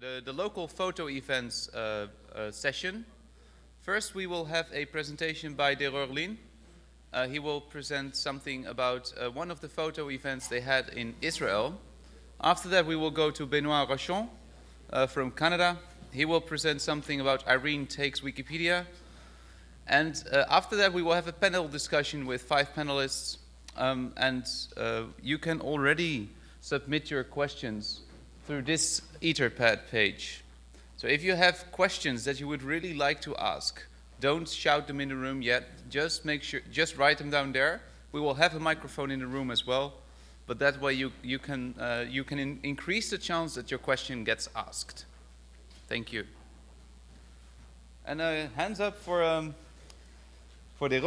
the, the local photo events uh, uh, session. First, we will have a presentation by Deror Lin. Uh, he will present something about uh, one of the photo events they had in Israel. After that, we will go to Benoit Rochon uh, from Canada. He will present something about Irene Takes Wikipedia. And uh, after that, we will have a panel discussion with five panelists. Um, and you can already submit your questions through this Etherpad page. So if you have questions that you would really like to ask, don't shout them in the room yet. Just make sure, just write them down there. We will have a microphone in the room as well, but that way you, you can, uh, you can in increase the chance that your question gets asked. Thank you. And uh, hands up for, um, for De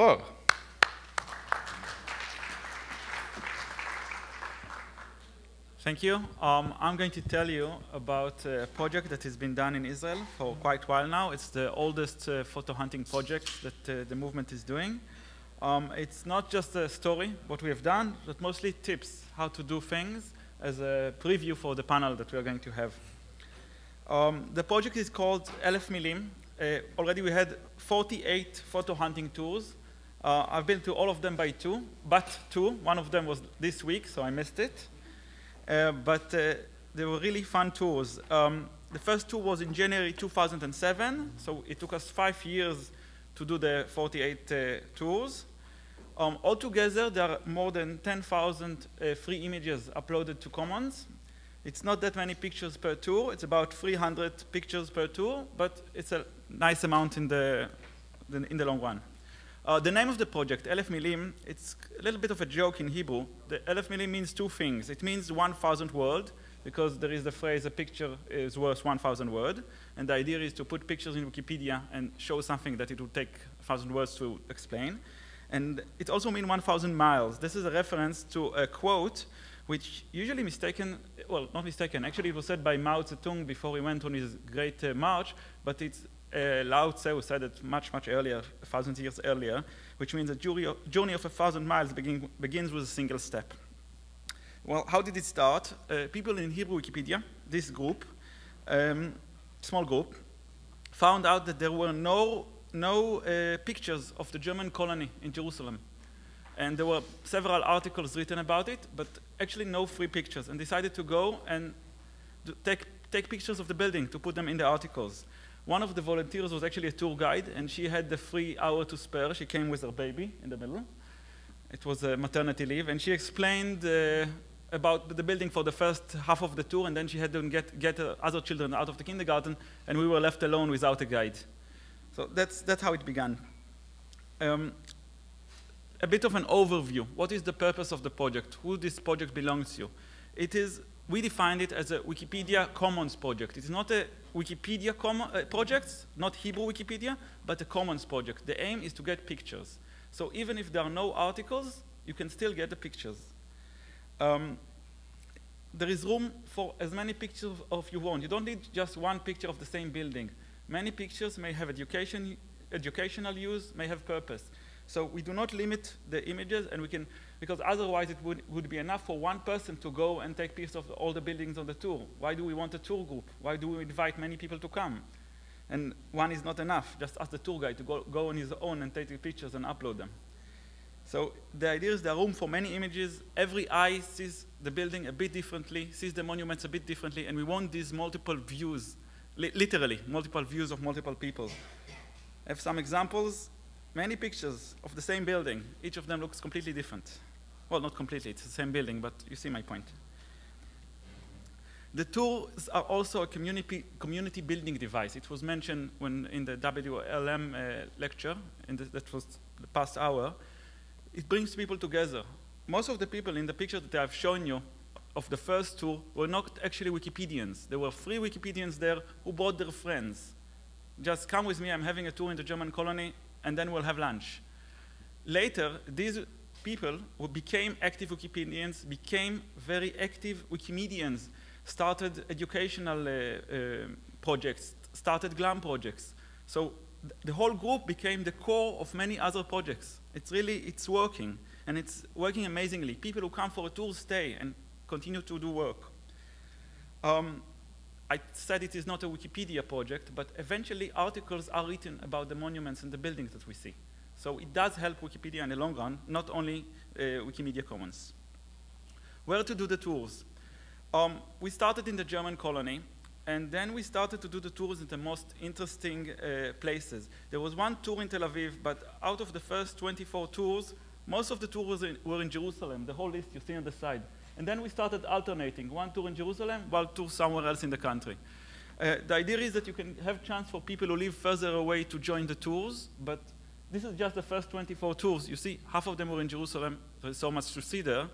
Thank you. Um, I'm going to tell you about a project that has been done in Israel for quite a while now. It's the oldest uh, photo hunting project that uh, the movement is doing. Um, it's not just a story, what we have done, but mostly tips how to do things as a preview for the panel that we are going to have. Um, the project is called Elef Milim. Uh, already we had 48 photo hunting tours. Uh, I've been to all of them by two, but two. One of them was this week, so I missed it. Uh, but uh, they were really fun tours. Um, the first tour was in January 2007, so it took us five years to do the 48 uh, tours. Um, altogether, there are more than 10,000 uh, free images uploaded to Commons. It's not that many pictures per tour. It's about 300 pictures per tour, but it's a nice amount in the, in the long run. Uh, the name of the project, Elef Milim, it's a little bit of a joke in Hebrew. The Elef Milim means two things. It means 1,000 word, because there is the phrase, a picture is worth 1,000 word. And the idea is to put pictures in Wikipedia and show something that it would take 1,000 words to explain. And it also means 1,000 miles. This is a reference to a quote which usually mistaken, well, not mistaken, actually it was said by Mao Zedong before he went on his great uh, march, but it's uh, Lao Tzu said it much, much earlier, a thousand years earlier, which means a journey of a thousand miles begin, begins with a single step. Well, how did it start? Uh, people in Hebrew Wikipedia, this group, um, small group, found out that there were no, no uh, pictures of the German colony in Jerusalem. And there were several articles written about it, but actually no free pictures, and decided to go and take, take pictures of the building to put them in the articles. One of the volunteers was actually a tour guide, and she had the free hour to spare. She came with her baby in the middle. It was a maternity leave, and she explained uh, about the building for the first half of the tour, and then she had to get, get uh, other children out of the kindergarten, and we were left alone without a guide. So that's, that's how it began. Um, a bit of an overview. What is the purpose of the project? Who this project belongs to? It is, we defined it as a Wikipedia Commons project. It's not a Wikipedia uh, projects, not Hebrew Wikipedia, but a commons project. The aim is to get pictures. So even if there are no articles, you can still get the pictures. Um, there is room for as many pictures of you want. You don't need just one picture of the same building. Many pictures may have education, educational use, may have purpose. So we do not limit the images, and we can because otherwise it would, would be enough for one person to go and take pictures of all the buildings on the tour. Why do we want a tour group? Why do we invite many people to come? And one is not enough. Just ask the tour guide to go, go on his own and take the pictures and upload them. So the idea is there are room for many images. Every eye sees the building a bit differently, sees the monuments a bit differently, and we want these multiple views, li literally, multiple views of multiple people. I have some examples. Many pictures of the same building. Each of them looks completely different. Well, not completely, it's the same building, but you see my point. The tools are also a community, community building device. It was mentioned when in the WLM uh, lecture, the, that was the past hour. It brings people together. Most of the people in the picture that I've shown you of the first tour were not actually Wikipedians. There were three Wikipedians there who brought their friends. Just come with me, I'm having a tour in the German colony, and then we'll have lunch. Later, these people who became active Wikipedians, became very active Wikimedians, started educational uh, uh, projects, started GLAM projects. So th the whole group became the core of many other projects. It's really, it's working, and it's working amazingly. People who come for a tour stay and continue to do work. Um, I said it is not a Wikipedia project, but eventually articles are written about the monuments and the buildings that we see. So it does help Wikipedia in the long run, not only uh, Wikimedia Commons. Where to do the tours? Um, we started in the German colony, and then we started to do the tours in the most interesting uh, places. There was one tour in Tel Aviv, but out of the first 24 tours, most of the tours in, were in Jerusalem, the whole list you see on the side. And then we started alternating, one tour in Jerusalem, one tour somewhere else in the country. Uh, the idea is that you can have chance for people who live further away to join the tours, but this is just the first 24 tours. You see, half of them were in Jerusalem. There's so much to see there.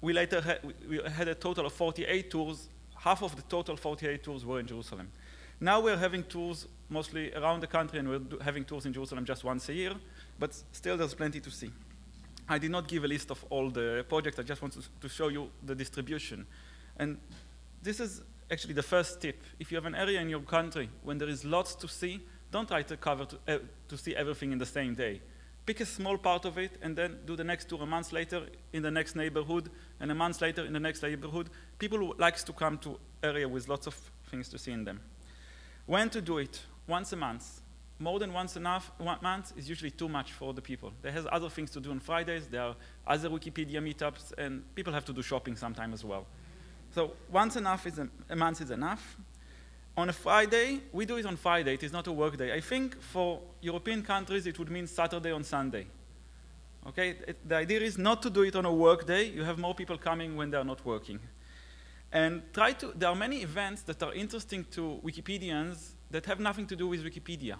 We later had, we had a total of 48 tours. Half of the total 48 tours were in Jerusalem. Now we're having tours mostly around the country, and we're having tours in Jerusalem just once a year, but still there's plenty to see. I did not give a list of all the projects, I just want to, to show you the distribution. And this is actually the first tip. If you have an area in your country when there is lots to see, don't try to cover to, uh, to see everything in the same day. Pick a small part of it and then do the next tour a month later in the next neighborhood and a month later in the next neighborhood. People likes to come to area with lots of things to see in them. When to do it? Once a month more than once enough, one month is usually too much for the people. They have other things to do on Fridays. There are other Wikipedia meetups, and people have to do shopping sometime as well. So once enough is a, a month is enough. On a Friday, we do it on Friday. It is not a work day. I think for European countries, it would mean Saturday on Sunday. Okay, it, the idea is not to do it on a work day. You have more people coming when they are not working. And try to, there are many events that are interesting to Wikipedians that have nothing to do with Wikipedia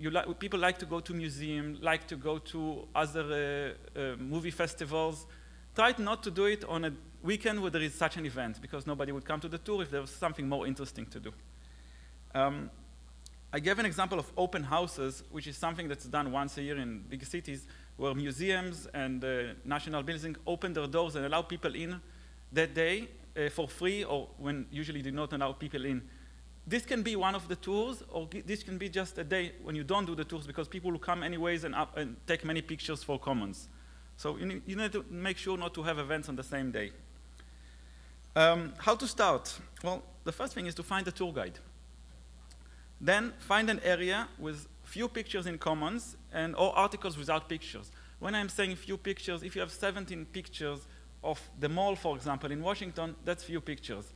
li people like to go to museums, like to go to other uh, uh, movie festivals. Try not to do it on a weekend where there is such an event, because nobody would come to the tour if there was something more interesting to do. Um, I gave an example of open houses, which is something that's done once a year in big cities, where museums and uh, national buildings open their doors and allow people in that day uh, for free, or when usually they do not allow people in this can be one of the tours, or this can be just a day when you don't do the tours because people will come anyways and, up, and take many pictures for commons. So you need, you need, to make sure not to have events on the same day. Um, how to start? Well, the first thing is to find a tour guide. Then find an area with few pictures in commons and or articles without pictures. When I'm saying few pictures, if you have 17 pictures of the mall, for example, in Washington, that's few pictures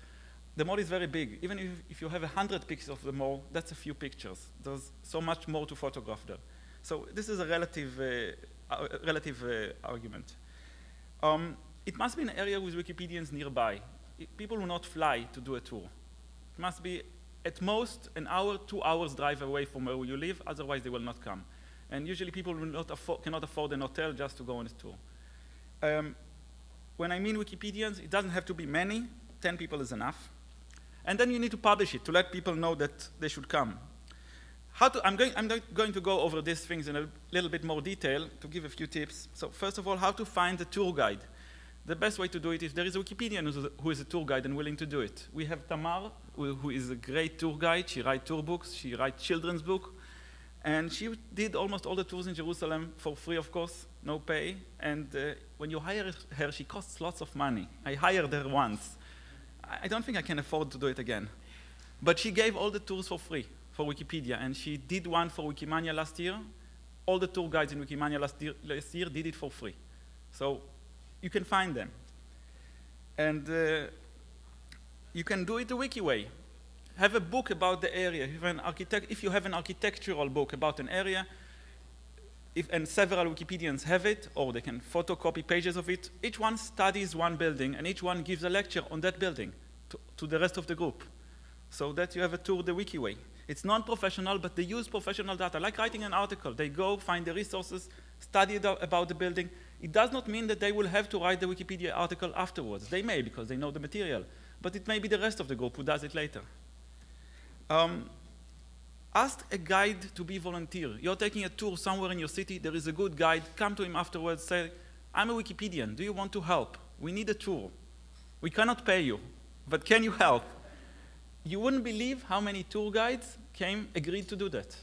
the mall is very big. Even if, if you have 100 pictures of the mall, that's a few pictures. There's so much more to photograph there. So this is a relative, uh, uh, relative uh, argument. Um, it must be an area with Wikipedians nearby. People will not fly to do a tour. It must be at most an hour, two hours drive away from where you live, otherwise they will not come. And usually people will not cannot afford an hotel just to go on a tour. Um, when I mean Wikipedians, it doesn't have to be many, 10 people is enough. And then you need to publish it to let people know that they should come. How to, I'm, going, I'm going to go over these things in a little bit more detail to give a few tips. So first of all, how to find a tour guide. The best way to do it is there is a Wikipedian who is a tour guide and willing to do it. We have Tamar, who is a great tour guide. She writes tour books. She writes children's book. And she did almost all the tours in Jerusalem for free, of course, no pay. And uh, when you hire her, she costs lots of money. I hired her once. I don't think I can afford to do it again. But she gave all the tours for free for Wikipedia, and she did one for Wikimania last year. All the tour guides in Wikimania last year, last year did it for free. So you can find them. And uh, you can do it the wiki way. Have a book about the area. If, an architect, if you have an architectural book about an area, if, and several Wikipedians have it, or they can photocopy pages of it, each one studies one building, and each one gives a lecture on that building to, to the rest of the group. So that you have a tour the wiki way. It's non-professional, but they use professional data, like writing an article. They go, find the resources, study about the building. It does not mean that they will have to write the Wikipedia article afterwards. They may, because they know the material. But it may be the rest of the group who does it later. Um, Ask a guide to be volunteer. You're taking a tour somewhere in your city, there is a good guide, come to him afterwards, say, I'm a Wikipedian, do you want to help? We need a tour. We cannot pay you, but can you help? You wouldn't believe how many tour guides came, agreed to do that.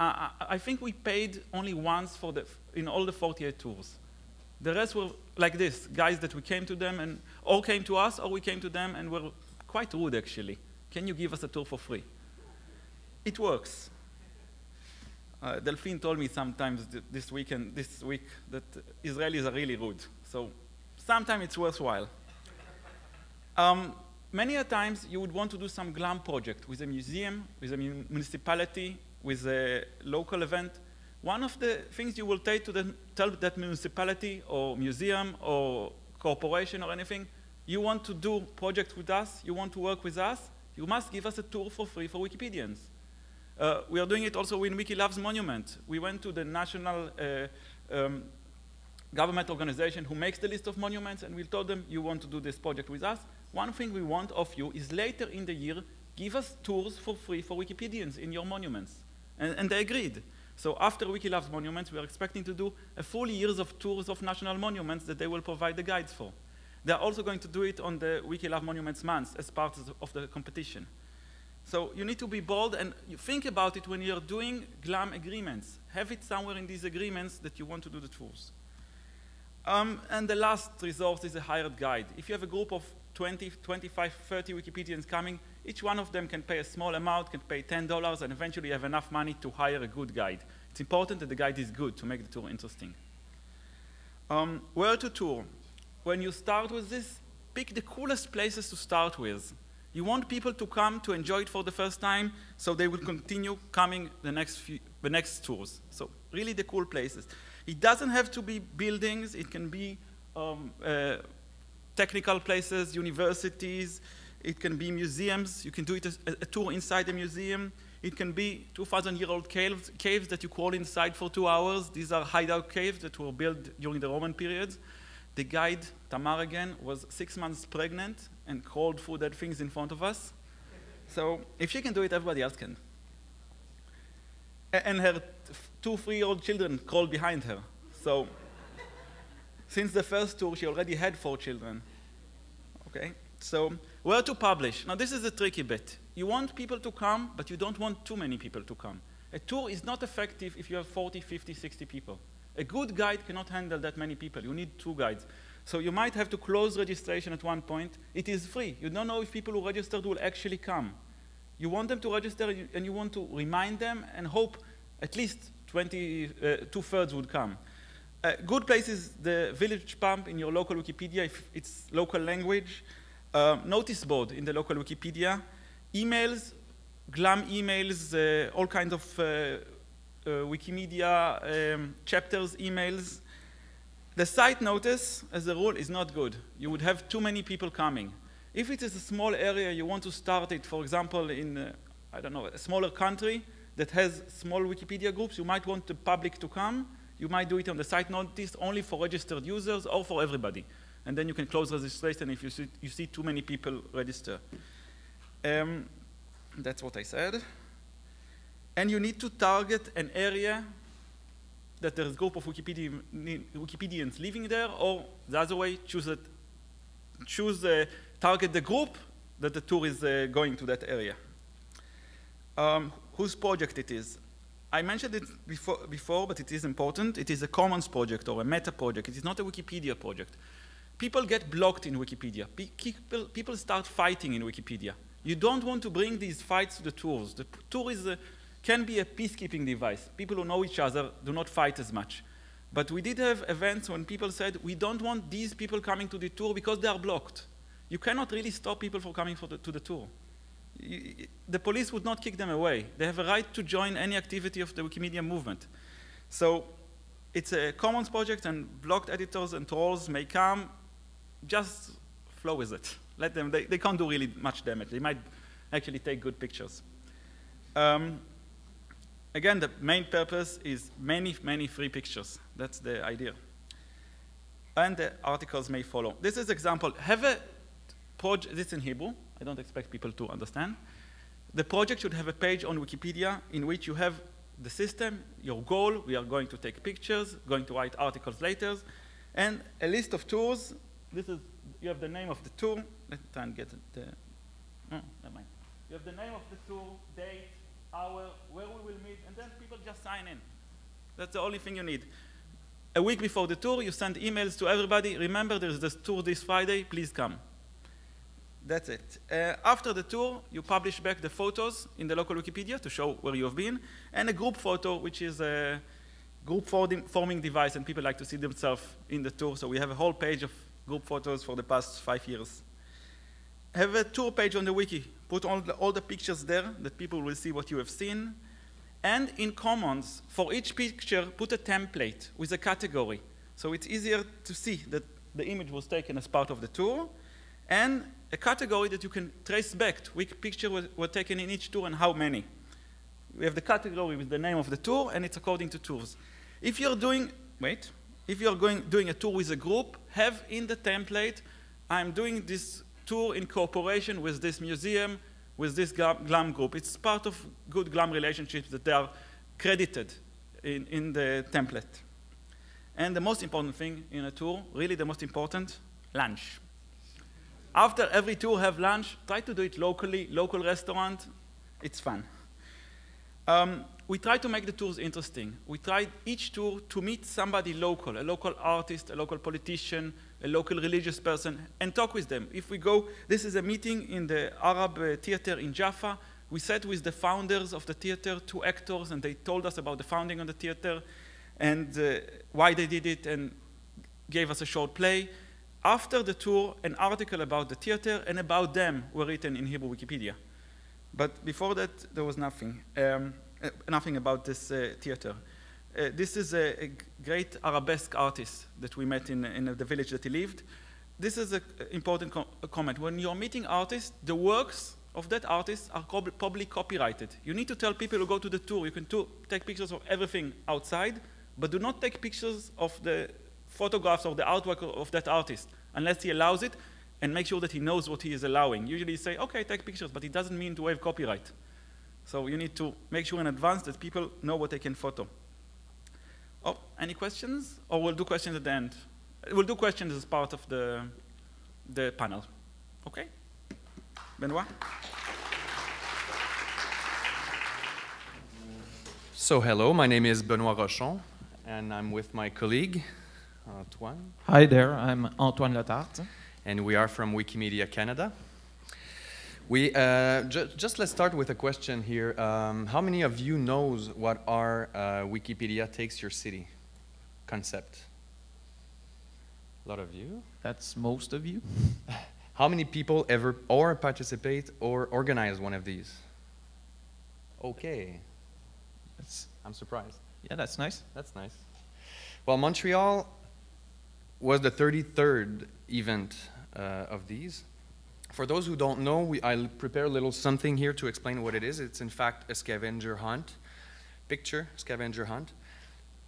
Uh, I think we paid only once for the, in all the 48 tours. The rest were like this, guys that we came to them and all came to us, or we came to them and were quite rude actually Can you give us a tour for free? It works. Uh, Delphine told me sometimes th this weekend, this week, that Israelis are really rude. So sometimes it's worthwhile. Um, many a times you would want to do some glam project with a museum, with a municipality, with a local event. One of the things you will take to the, tell that municipality or museum or corporation or anything, you want to do project with us, you want to work with us, you must give us a tour for free for Wikipedians. Uh, we are doing it also in Wiki Loves Monument. We went to the national uh, um, government organization who makes the list of monuments, and we told them, you want to do this project with us. One thing we want of you is later in the year, give us tours for free for Wikipedians in your monuments. And, and they agreed. So after Wiki Loves Monuments, we are expecting to do a full years of tours of national monuments that they will provide the guides for. They're also going to do it on the Wiki Love Monuments Month as part of the competition. So you need to be bold and think about it when you're doing GLAM agreements. Have it somewhere in these agreements that you want to do the tours. Um, and the last resource is a hired guide. If you have a group of 20, 25, 30 Wikipedians coming, each one of them can pay a small amount, can pay $10, and eventually have enough money to hire a good guide. It's important that the guide is good to make the tour interesting. Um, where to tour? When you start with this, pick the coolest places to start with. You want people to come to enjoy it for the first time, so they will continue coming the next, few, the next tours. So really the cool places. It doesn't have to be buildings. It can be um, uh, technical places, universities. It can be museums. You can do it a, tour inside a museum. It can be 2,000-year-old caves, caves that you crawl inside for two hours. These are hideout caves that were built during the Roman period. The guide, Tamar again, was six months pregnant and crawled through dead things in front of us. So if she can do it, everybody else can. And her two three-year-old children crawled behind her. So since the first tour, she already had four children. Okay? So where to publish? Now this is the tricky bit. You want people to come, but you don't want too many people to come. A tour is not effective if you have 40, 50, 60 people. A good guide cannot handle that many people. You need two guides. So you might have to close registration at one point. It is free. You don't know if people who registered will actually come. You want them to register and you want to remind them and hope at least 20, uh, two-thirds would come. A good place is the village pump in your local Wikipedia if it's local language. Uh, notice board in the local Wikipedia. Emails, GLAM emails, uh, all kinds of uh, uh, Wikimedia um, chapters, emails, the site notice, as a rule, is not good. You would have too many people coming. If it is a small area, you want to start it, for example, in, uh, I don't know, a smaller country that has small Wikipedia groups, you might want the public to come. You might do it on the site notice only for registered users or for everybody. And then you can close registration if you see, you see too many people register. Um, that's what I said. And you need to target an area that there's a group of Wikipedia, Wikipedians living there, or the other way, choose, a, choose a, target the group that the tour is uh, going to that area. Um, whose project it is? I mentioned it before, before, but it is important. It is a commons project or a meta project. It is not a Wikipedia project. People get blocked in Wikipedia. People, people start fighting in Wikipedia. You don't want to bring these fights to the tours. The tour is a, can be a peacekeeping device. People who know each other do not fight as much. But we did have events when people said, we don't want these people coming to the tour because they are blocked. You cannot really stop people from coming the, to the tour. You, the police would not kick them away. They have a right to join any activity of the Wikimedia movement. So it's a commons project and blocked editors and trolls may come, just flow with it. Let them, they, they can't do really much damage. They might actually take good pictures. Um, Again, the main purpose is many, many free pictures. That's the idea. And the articles may follow. This is example. Have a project, this in Hebrew. I don't expect people to understand. The project should have a page on Wikipedia in which you have the system, your goal, we are going to take pictures, going to write articles later, and a list of tours. This is, you have the name of the tour. Let's try and get the, oh, never mind. You have the name of the tour, date, hour, where we will meet, and then people just sign in. That's the only thing you need. A week before the tour, you send emails to everybody. Remember, there's this tour this Friday. Please come. that's it. Uh, after the tour, you publish back the photos in the local Wikipedia to show where you have been, and a group photo, which is a group forming device, and people like to see themselves in the tour. So we have a whole page of group photos for the past five years. Have a tour page on the wiki. Put all the, all the pictures there that people will see what you have seen. And in Commons, for each picture, put a template with a category. So it's easier to see that the image was taken as part of the tour. And a category that you can trace back to which picture was, were taken in each tour and how many. We have the category with the name of the tour, and it's according to tours. If you're doing, wait, if you're going, doing a tour with a group, have in the template, I'm doing this tour in cooperation with this museum, with this GLAM group. It's part of good GLAM relationships that they are credited in, in the template. And the most important thing in a tour, really the most important, lunch. After every tour, have lunch. Try to do it locally, local restaurant. It's fun. Um, we try to make the tours interesting. We try each tour to meet somebody local, a local artist, a local politician, a local religious person, and talk with them. If we go, this is a meeting in the Arab uh, theater in Jaffa. We sat with the founders of the theater, two actors, and they told us about the founding of the theater and uh, why they did it and gave us a short play. After the tour, an article about the theater and about them were written in Hebrew Wikipedia. But before that, there was nothing, um, uh, nothing about this uh, theater. Uh, this is a, a, great arabesque artist that we met in, in the village that he lived. This is an important co comment. When you're meeting artists, the works of that artist are probably copyrighted. You need to tell people who go to the tour, you can take pictures of everything outside, but do not take pictures of the photographs or the artwork of that artist unless he allows it and make sure that he knows what he is allowing. Usually you say, okay, take pictures, but it doesn't mean to waive copyright. So you need to make sure in advance that people know what they can photo. Oh, any questions? Or we'll do questions at the end. We'll do questions as part of the, the panel. Okay? Benoit? So hello, my name is Benoit Rochon, and I'm with my colleague, Antoine. Hi there, I'm Antoine Letarte. And we are from Wikimedia Canada. We, uh, ju just let's start with a question here. Um, how many of you knows what our uh, Wikipedia takes your city concept? A lot of you. That's most of you. how many people ever or participate or organize one of these? Okay. That's, I'm surprised. Yeah, that's nice. That's nice. Well, Montreal was the 33rd event of these. For those who don't know, we, I'll prepare a little something here to explain what it is. It's in fact a scavenger hunt, picture scavenger hunt.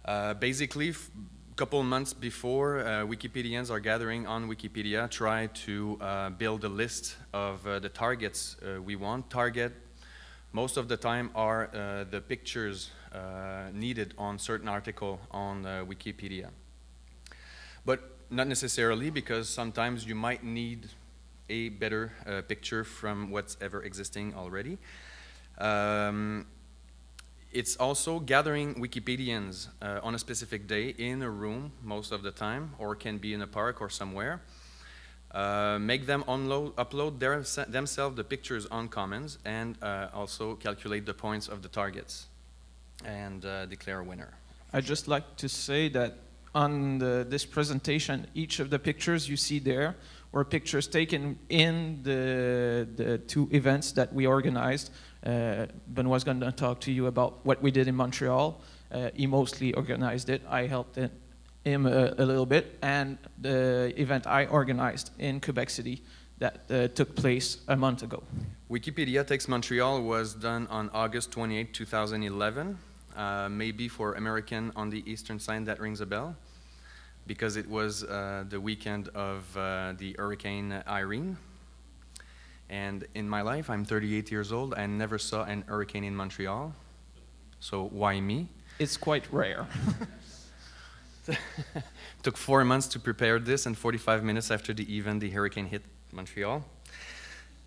Uh, basically, a couple months before, uh, Wikipedians are gathering on Wikipedia, try to uh, build a list of uh, the targets uh, we want. Target, most of the time, are the pictures needed on certain article on Wikipedia but not necessarily because sometimes you might need a better uh, picture from what's ever existing already. Um, it's also gathering Wikipedians uh, on a specific day in a room most of the time, or can be in a park or somewhere. Uh, make them unload, upload their, themselves the pictures on Commons and uh, also calculate the points of the targets and uh, declare a winner. I'd just like to say that on the, this presentation, each of the pictures you see there were pictures taken in the, the two events that we organized. Uh, Benoit's going to talk to you about what we did in Montreal. Uh, he mostly organized it. I helped it, him a, a, little bit. And the event I organized in Quebec City that uh, took place a month ago. Wikipedia Takes Montreal was done on August 28, 2011. Uh, maybe for American on the eastern side that rings a bell because it was uh, the weekend of uh, the Hurricane Irene. And in my life, I'm 38 years old. I never saw an hurricane in Montreal. So why me? It's quite rare. Took four months to prepare this, and 45 minutes after the event, the hurricane hit Montreal.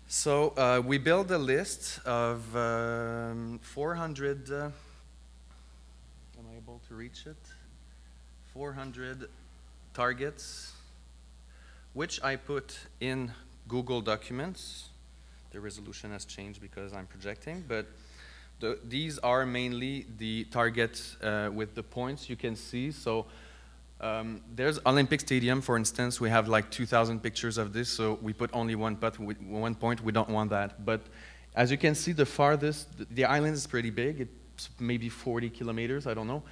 So uh, we built a list of um, 400. Uh, am I able to reach it? 400 targets, which I put in Google Documents. The resolution has changed because I'm projecting, but the, these are mainly the targets uh, with the points you can see. So um, there's Olympic Stadium, for instance. We have like 2,000 pictures of this, so we put only one, but one point. We don't want that. But as you can see, the farthest, the, the island is pretty big. It's maybe 40 kilometers, I don't know.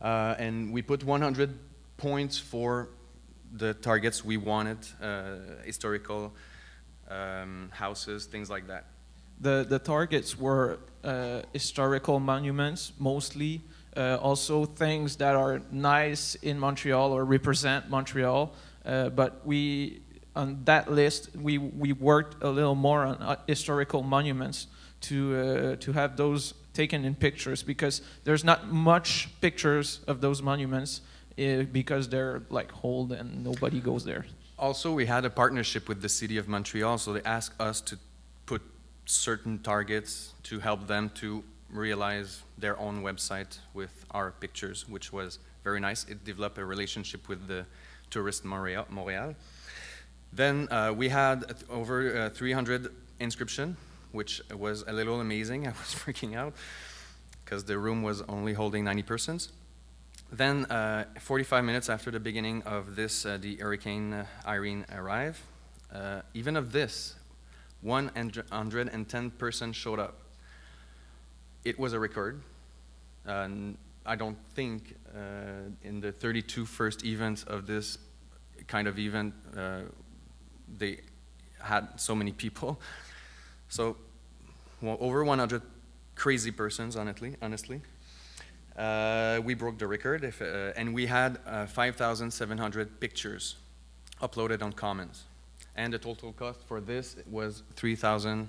Uh, and we put 100 points for the targets we wanted, uh, historical um, houses, things like that. The, the targets were uh, historical monuments, mostly. Uh, also things that are nice in Montreal or represent Montreal. Uh, but we, on that list, we, we worked a little more on uh, historical monuments to, to have those taken in pictures because there's not much pictures of those monuments uh, because they're like old and nobody goes there. Also, we had a partnership with the city of Montreal, so they asked us to put certain targets to help them to realize their own website with our pictures, which was very nice. It developed a relationship with the tourist Montreal. Then uh, we had over uh, 300 inscription, which was a little amazing. I was freaking out because the room was only holding 90 persons. Then, uh, 45 minutes after the beginning of this, uh, the Hurricane uh, Irene arrived. Uh, even of this, 110 persons showed up. It was a record. I don't think uh, in the 32 first events of this kind of event, uh, they had so many people. So, over 100 crazy persons, honestly. honestly. Uh, we broke the record, if, uh, and we had uh, 5,700 pictures uploaded on Commons. And the total cost for this was $3,225.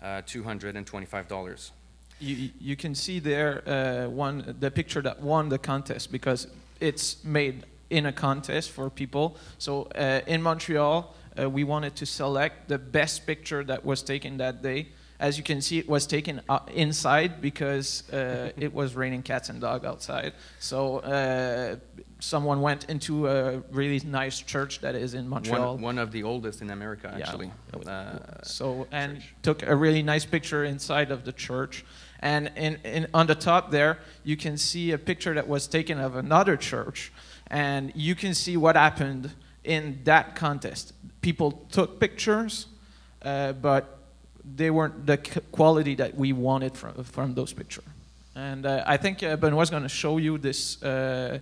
Uh, you, you can see there uh, one, the picture that won the contest because it's made in a contest for people. So uh, in Montreal, we wanted to select the best picture that was taken that day as you can see, it was taken uh, inside because uh, it was raining cats and dogs outside. So uh, someone went into a really nice church that is in Montreal. One, one of the oldest in America, actually. Yeah. Uh, so and church. took a really nice picture inside of the church. And in, in, on the top there, you can see a picture that was taken of another church, and you can see what happened in that contest. People took pictures, uh, but they weren't the quality that we wanted from, from those pictures. And uh, I think uh, Benoit's going to show you this, uh,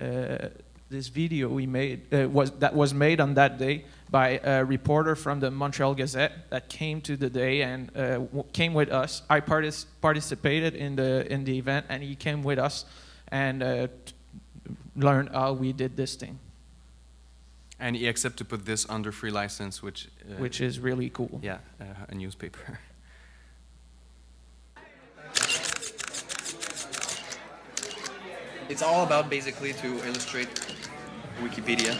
uh, this video we made, uh, was, that was made on that day by a reporter from the Montreal Gazette that came to the day and uh, came with us. I partic participated in the, in the event, and he came with us and learned how we did this thing. And he accepted to put this under free license, which uh, which is really cool. Yeah, uh, a newspaper. it's all about basically to illustrate Wikipedia,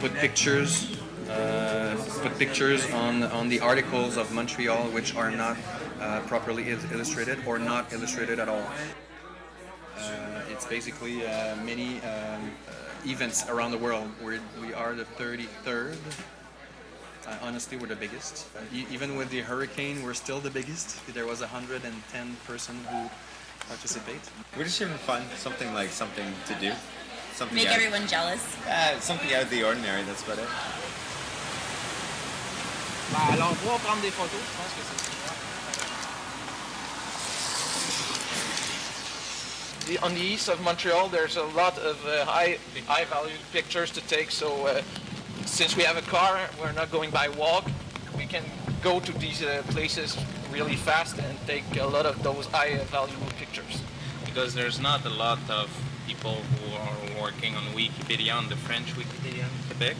put pictures, uh, put pictures on on the articles of Montreal which are not uh, properly illustrated or not illustrated at all. Uh, it's basically uh, many. Um, events around the world. We're, we are the 33rd. Uh, honestly, we're the biggest. E even with the hurricane, we're still the biggest. There was 110 person who participate. We're just having fun, something like something to do. Something Make everyone jealous. Uh, something out of the ordinary, that's about it. alors, pour prendre des photos, je pense que c'est the, on the east of Montreal, there's a lot of uh, high, high value pictures to take. So uh, since we have a car, we're not going by walk. We can go to these uh, places really fast and take a lot of those high value pictures. Because there's not a lot of people who are working on Wikipedia, on the French Wikipedia in Quebec.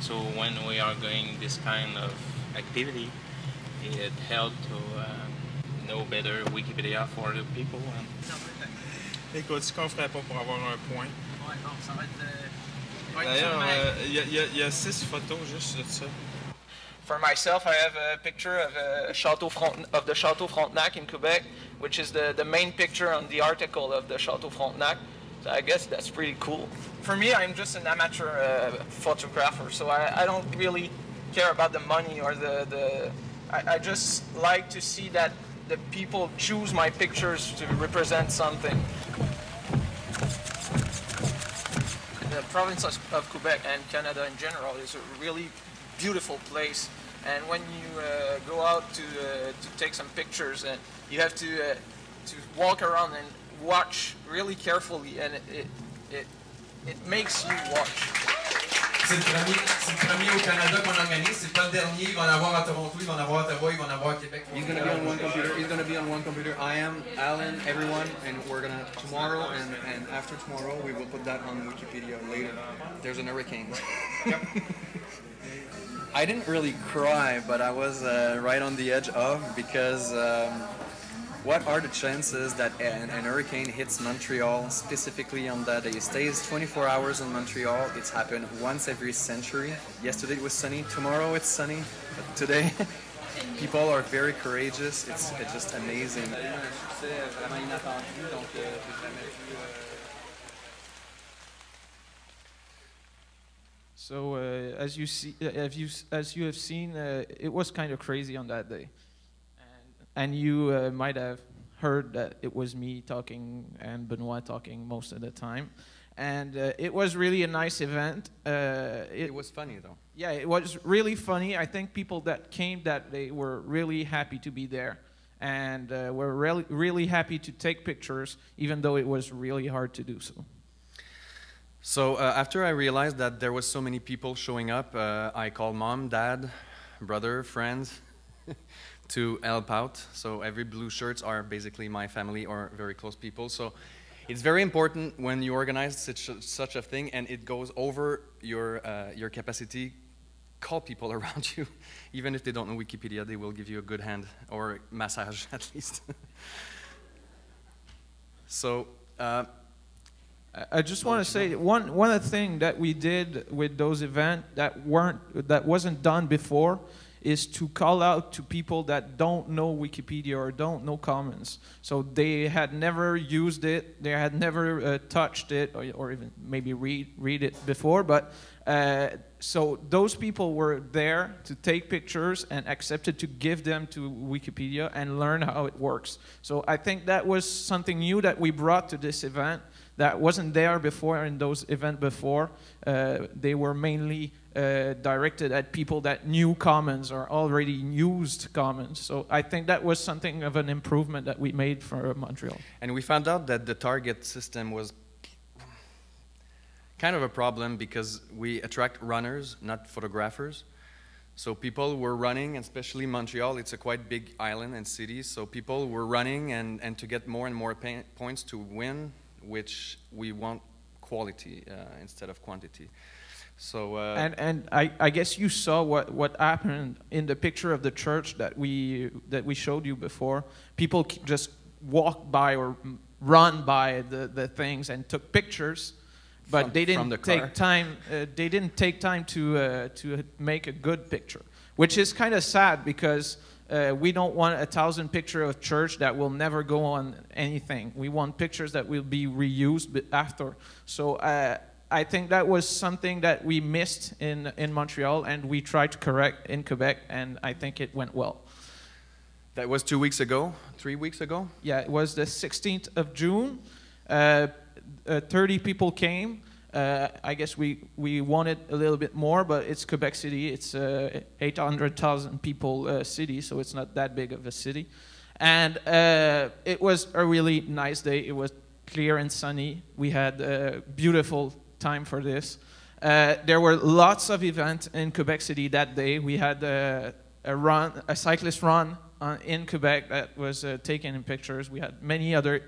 So when we are doing this kind of activity, it helped to uh, know better Wikipedia for the people. And Écoute, ce qu'on ferait pas pour avoir un point? Ouais, non, ça va être. Euh, D'ailleurs, euh, il euh, y, y, a six photos juste de ça. For myself, I have a picture of a Château Front of the Château Frontenac in Quebec, which is the, the main picture on the article of the Château Frontenac. So I guess that's pretty cool. For me, I'm just an amateur uh, photographer, so I, I don't really care about the money or the, the I, I just like to see that the people choose my pictures to represent something. The province of, Quebec and Canada in general is a really beautiful place and when you uh, go out to, uh, to take some pictures and you have to, uh, to walk around and watch really carefully and it, it, it, it makes you watch. C'est le, premier, le premier au Canada qu'on organise, c'est pas le dernier. Il va en avoir à Toronto, il va en avoir à Ottawa, il va en avoir à Québec. He's going to be on one computer. He's going to be on one computer. I am, Alan, everyone, and we're going to, tomorrow and, and after tomorrow, we will put that on Wikipedia later. There's an hurricane. Yep. I didn't really cry, but I was uh, right on the edge of because um, what are the chances that an, an, hurricane hits Montreal specifically on that day? It stays 24 hours in Montreal. It's happened once every century. Yesterday it was sunny, tomorrow it's sunny, but today people are very courageous. It's, it's just amazing. So uh, as you see, uh, you as you have seen, uh, it was kind of crazy on that day, and, and you uh, might have heard that it was me talking and Benoit talking most of the time, and uh, it was really a nice event. Uh, it, it, was funny though. Yeah, it was really funny. I think people that came that day were really happy to be there, and were really really happy to take pictures, even though it was really hard to do so. So uh, after I realized that there was so many people showing up, uh, I called mom, dad, brother, friends to help out. So every blue shirts are basically my family or very close people. So it's very important when you organize such a, such a thing and it goes over your, uh, your capacity, call people around you. Even if they don't know Wikipedia, they will give you a good hand or massage at least. so uh, I just want to say one one thing that we did with those events that weren't that wasn't done before is to call out to people that don't know Wikipedia or don't know Commons. So they had never used it, they had never uh, touched it, or, or, even maybe read read it before. But uh, so those people were there to take pictures and accepted to give them to Wikipedia and learn how it works. So I think that was something new that we brought to this event that wasn't there before in those events before. Uh, they were mainly uh, directed at people that knew Commons or already used Commons. So I think that was something of an improvement that we made for Montreal. And we found out that the target system was kind of a problem because we attract runners, not photographers. So people were running, especially Montreal, it's a quite big island and city, so people were running and, and to get more and more points to win which we want quality uh, instead of quantity. So uh, and and I, I guess you saw what, what happened in the picture of the church that we that we showed you before. People just walked by or run by the, the things and took pictures, but from, they didn't the take time. Uh, they didn't take time to uh, to make a good picture, which is kind of sad because uh, we don't want a thousand picture of church that will never go on anything. We want pictures that will be reused after. So uh, I think that was something that we missed in, in Montreal and we tried to correct in Quebec and I think it went well. That was two weeks ago, three weeks ago? Yeah, it was the 16th of June. Uh, uh 30 people came. Uh, I guess we, we wanted a little bit more, but it's Quebec City. It's uh, 800,000 people uh, city, so it's not that big of a city. And uh, it was a really nice day. It was clear and sunny. We had a beautiful time for this. Uh, there were lots of events in Quebec City that day. We had a, a run, a cyclist run uh, in Quebec that was taken in pictures. We had many other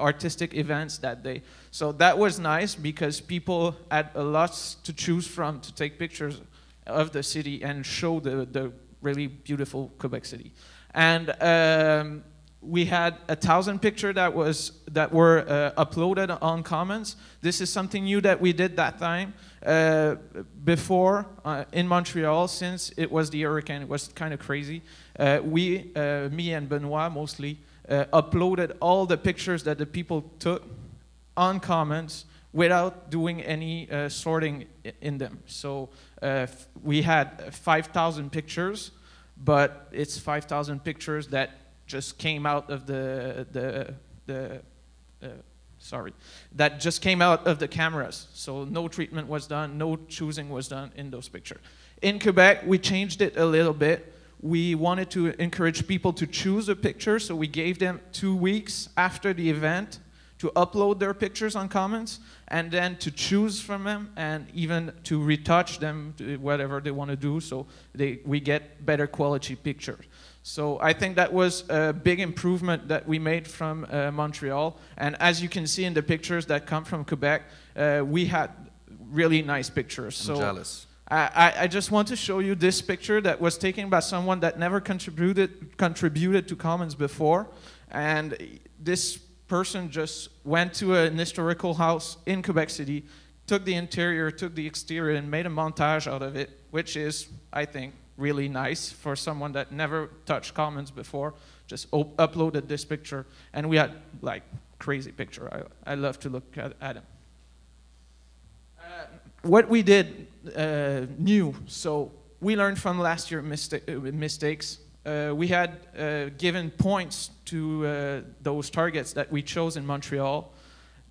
artistic events that day. So that was nice because people had a lot to choose from to take pictures of the city and show the, the really beautiful Quebec City. And um, we had a thousand pictures that was that were uh, uploaded on Commons. This is something new that we did that time. Uh, before uh, in Montreal, since it was the hurricane, it was kind of crazy. Uh, we, uh, me and Benoit mostly, uh, uploaded all the pictures that the people took on Commons without doing any uh, sorting in them. So uh, we had 5,000 pictures, but it's 5,000 pictures that just came out of the, the, the uh, sorry, that just came out of the cameras. So no treatment was done, no choosing was done in those pictures. In Quebec, we changed it a little bit. We wanted to encourage people to choose a picture, so we gave them two weeks after the event to upload their pictures on Commons and then to choose from them and even to retouch them to whatever they want to do so they, we get better quality pictures. So I think that was a big improvement that we made from uh, Montreal. And as you can see in the pictures that come from Quebec, uh, we had really nice pictures. I'm so jealous. I, I just want to show you this picture that was taken by someone that never contributed, contributed to Commons before. And this person just went to an historical house in Quebec City, took the interior, took the exterior, and made a montage out of it, which is, I think, really nice for someone that never touched Commons before. Just uploaded this picture, and we had like crazy picture. I, I love to look at, at. Uh, what we did uh, new, so we learned from last year's mista uh, mistakes. Uh, we had uh, given points to uh, those targets that we chose in Montreal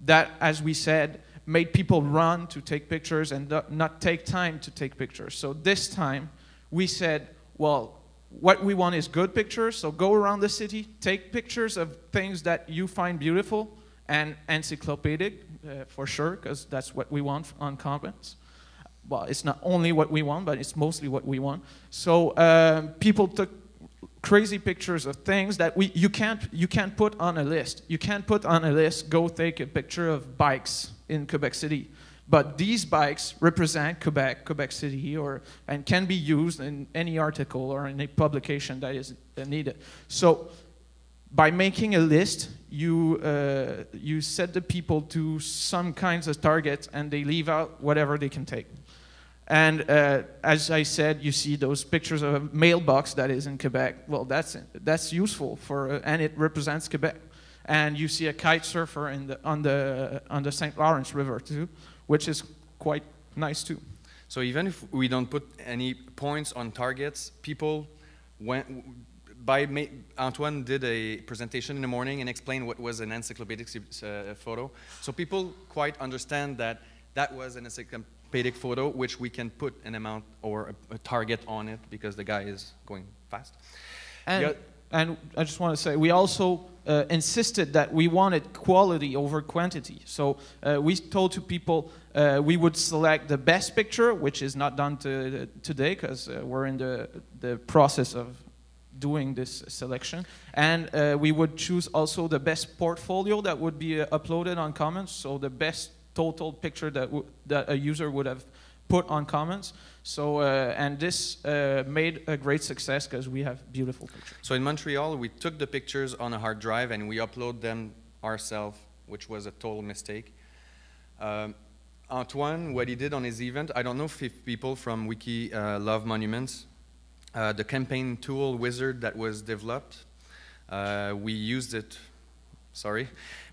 that, as we said, made people run to take pictures and not take time to take pictures. So this time, we said, well, what we want is good pictures, so go around the city, take pictures of things that you find beautiful and encyclopedic, uh, for sure, because that's what we want on Commons well, it's not only what we want, but it's mostly what we want. So um, people took crazy pictures of things that we you can't you can't put on a list. You can't put on a list. Go take a picture of bikes in Quebec City, but these bikes represent Quebec, Quebec City, or and can be used in any article or any publication that is needed. So by making a list, you, uh, you set the people to some kinds of targets and they leave out whatever they can take. And uh, as I said, you see those pictures of a mailbox that is in Quebec. Well, that's, that's useful, for, uh, and it represents Quebec. And you see a kite surfer in the, on, the, on the St. Lawrence River, too, which is quite nice, too. So even if we don't put any points on targets, people went, by Antoine did a presentation in the morning and explained what was an encyclopedic uh, photo. So people quite understand that that was an encyclopedic Pedic photo, which we can put an amount or a, a target on it because the guy is going fast. And, and I just want to say, we also uh, insisted that we wanted quality over quantity. So uh, we told to people uh, we would select the best picture, which is not done to, today because uh, we're in the, the process of doing this selection. And uh, we would choose also the best portfolio that would be uh, uploaded on Commons, so the best total picture that, that a user would have put on Commons. So, uh, and this uh, made a great success because we have beautiful pictures. So in Montreal, we took the pictures on a hard drive and we upload them ourselves, which was a total mistake. Um, Antoine, what he did on his event, I don't know if people from Wiki uh, love monuments. Uh, the campaign tool wizard that was developed, uh, we used it, sorry,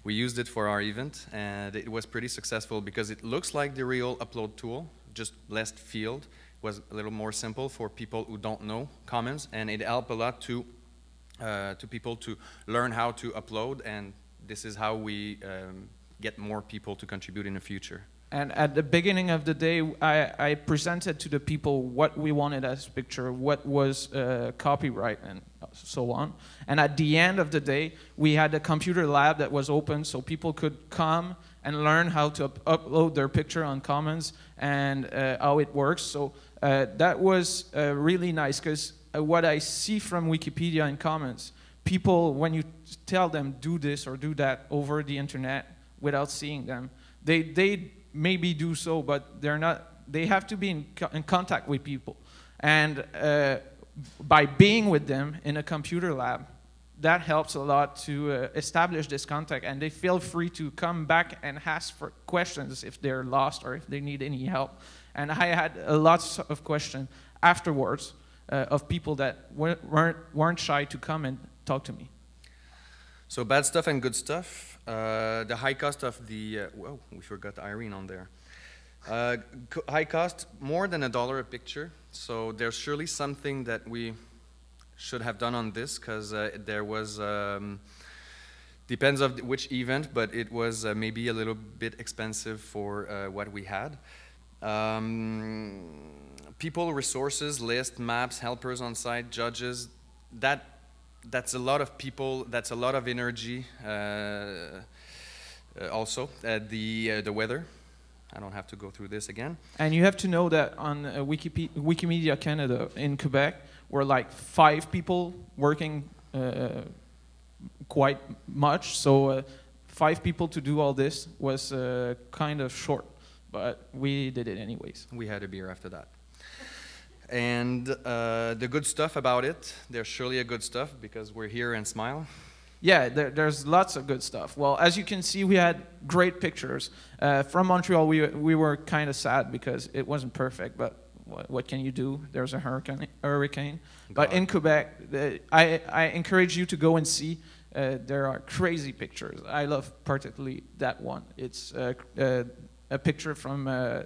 we used it for our event and it was pretty successful because it looks like the real upload tool, just less field, was a little more simple for people who don't know Commons and it helped a lot to, uh, to people to learn how to upload and this is how we um, get more people to contribute in the future. And at the beginning of the day, I, I, presented to the people what we wanted as picture, what was uh, copyright, and so on. And at the end of the day, we had a computer lab that was open so people could come and learn how to up upload their picture on Commons and uh, how it works. So uh, that was uh, really nice because uh, what I see from Wikipedia and Commons, people, when you tell them do this or do that over the internet without seeing them, they, they maybe do so, but they're not, they have to be in, co in contact with people. And uh, by being with them in a computer lab, that helps a lot to uh, establish this contact and they feel free to come back and ask for questions if they're lost or if they need any help. And i had a lots of questions afterwards uh, of people that weren't, weren't shy to come and talk to me. So bad stuff and good stuff Uh, the high cost of the, uh, whoa, we forgot Irene on there. Uh, high cost, more than a dollar a picture. So there's surely something that we should have done on this because uh, there was, um, depends of which event, but it was uh, maybe a little bit expensive for what we had. Um, people, resources, list, maps, helpers on site, judges, that that's a lot of people. That's a lot of energy. Uh, uh, also, uh, the uh, the weather. I don't have to go through this again. And you have to know that on uh, Wikipe- Wikimedia Canada in Quebec, we're like five people working uh, quite much. So uh, five people to do all this was uh, kind of short, but we did it anyways. We had a beer after that. And uh, the good stuff about it, there's surely a good stuff because we're here and smile. Yeah, there, there's lots of good stuff. Well, as you can see, we had great pictures. Uh, from Montreal, we, we were kind of sad because it wasn't perfect, but what, what can you do? There's a hurricane. hurricane. But in Quebec, the, I, I encourage you to go and see. Uh, there are crazy pictures. I love particularly that one. It's uh, uh, a picture from uh,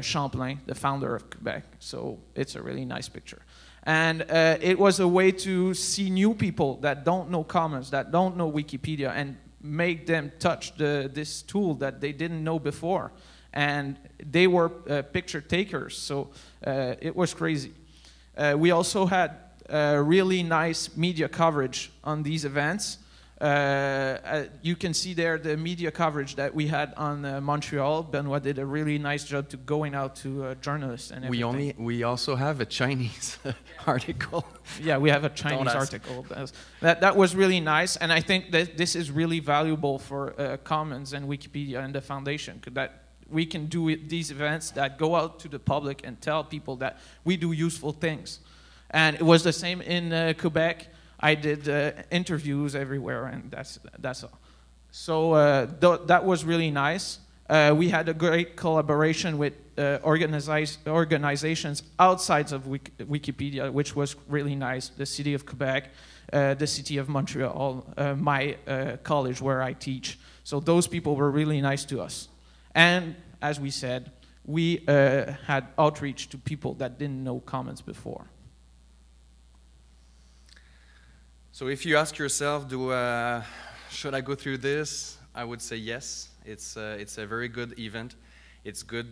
Champlain, the founder of Quebec. So it's a really nice picture. And uh, it was a way to see new people that don't know Commons, that don't know Wikipedia, and make them touch the, this tool that they didn't know before. And they were uh, picture takers, so uh, it was crazy. Uh, we also had uh, really nice media coverage on these events. Uh, uh, you can see there the media coverage that we had on uh, Montreal. Benoit did a really nice job to going out to uh, journalists and everything. We only we also have a Chinese article. Yeah, we have a Chinese article. That, that was really nice, and I think that this is really valuable for uh, Commons and Wikipedia and the foundation. that we can do it, these events that go out to the public and tell people that we do useful things. And it was the same in uh, Quebec. I did uh, interviews everywhere, and that's, that's all. So uh, th- that was really nice. Uh, we had a great collaboration with uh, organizations outside of Wik- Wikipedia, which was really nice. The city of Quebec, uh, the city of Montreal, uh, my college where I teach. So those people were really nice to us. And as we said, we had outreach to people that didn't know Commons before. So if you ask yourself, do uh, should I go through this? I would say yes. It's uh, it's a very good event. It's good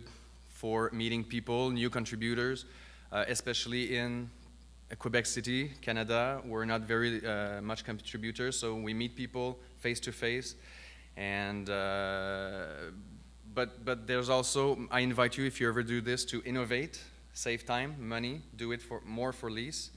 for meeting people, new contributors, uh, especially in Quebec City, Canada. We're not very uh, much contributors, so we meet people face to face. And uh, but but there's also I invite you if you ever do this to innovate, save time, money, do it for more for lease.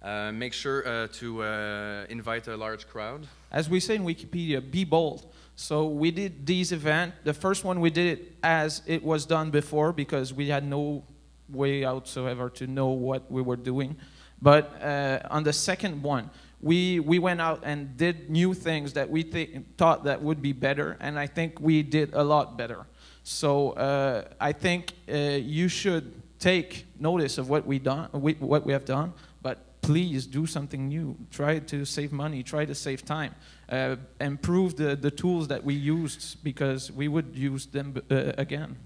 Uh, make sure uh, to uh, invite a large crowd. As we say in Wikipedia, be bold. So we did these event. The first one we did it as it was done before because we had no way whatsoever to know what we were doing. But uh, on the second one, we we went out and did new things that we th- thought that would be better, and I think we did a lot better. So uh, I think uh, you should take notice of what we done, what we have done, please do something new. Try to save money. Try to save time. Uh, improve the, the tools that we used because we would use them uh, again.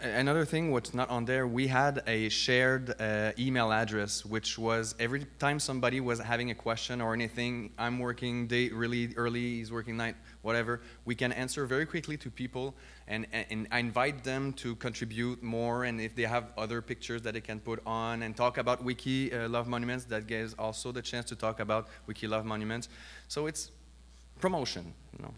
Another thing, what's not on there, we had a shared uh, email address, which was every time somebody was having a question or anything, I'm working day really early, he's working night, whatever, we can answer very quickly to people and, and, I invite them to contribute more. And if they have other pictures that they can put on and talk about Wiki uh, Love Monuments, that gives also the chance to talk about Wiki Love Monuments. So it's promotion, you know.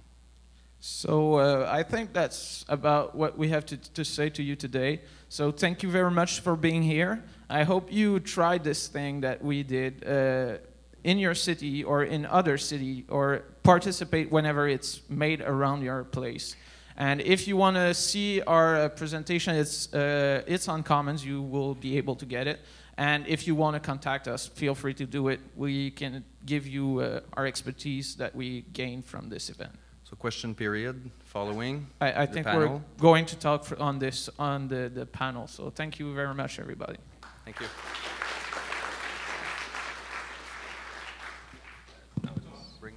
So uh, I think that's about what we have to, to say to you today. So thank you very much for being here. I hope you tried this thing that we did uh, in your city or in other city or participate whenever it's made around your place. And if you want to see our uh, presentation, it's, uh, it's on Commons. You will be able to get it. And if you want to contact us, feel free to do it. We can give you uh, our expertise that we gained from this event. So question period following. I, I think panel. we're going to talk for, on this on the, the panel. So thank you very much, everybody. Thank you.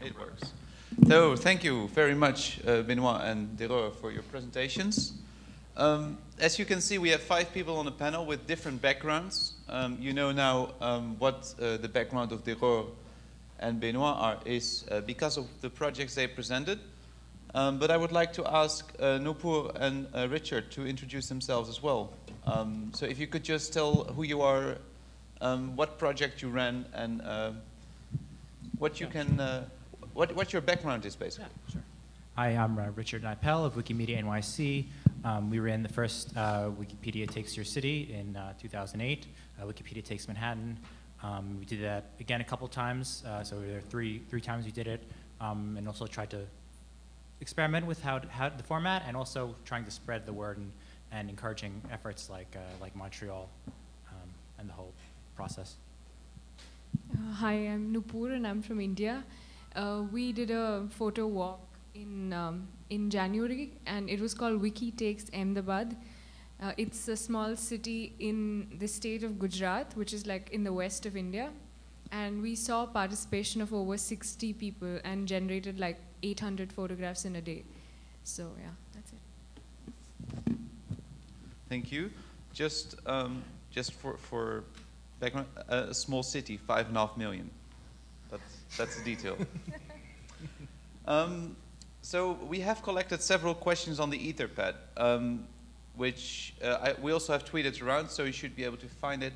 It works. So thank you very much, uh, Benoit and Deror, for your presentations. Um, as you can see, we have five people on the panel with different backgrounds. Um, you know now um, what uh, the background of Deror and Benoit are, is uh, because of the projects they presented. Um, but I would like to ask uh, Nupur and uh, Richard to introduce themselves as well. Um, so if you could just tell who you are, um, what project you ran, and uh, what you can, uh, what, what your background is basically. Yeah, sure. Hi, I'm uh, Richard Knipel of Wikimedia NYC. Um, we ran the first uh, Wikipedia Takes Your City in 2008. Wikipedia Takes Manhattan. Um, we did that again a couple times, so there are three, three times we did it, um, and also tried to experiment with how, how the format and also trying to spread the word and, and encouraging efforts like, uh, like Montreal um, and the whole process. Uh, hi, I'm Nupur and I'm from India. Uh, we did a photo walk in, um, in January and it was called Wiki Takes Ahmedabad. Uh, it's a small city in the state of Gujarat, which is like in the west of India. And we saw participation of over 60 people and generated like 800 photographs in a day. So yeah, that's it. Thank you. Just, um, just for, for background, a small city, five and a half million. That's, that's the detail. um, so we have collected several questions on the Etherpad, um, which uh, I, we also have tweeted around, so you should be able to find it.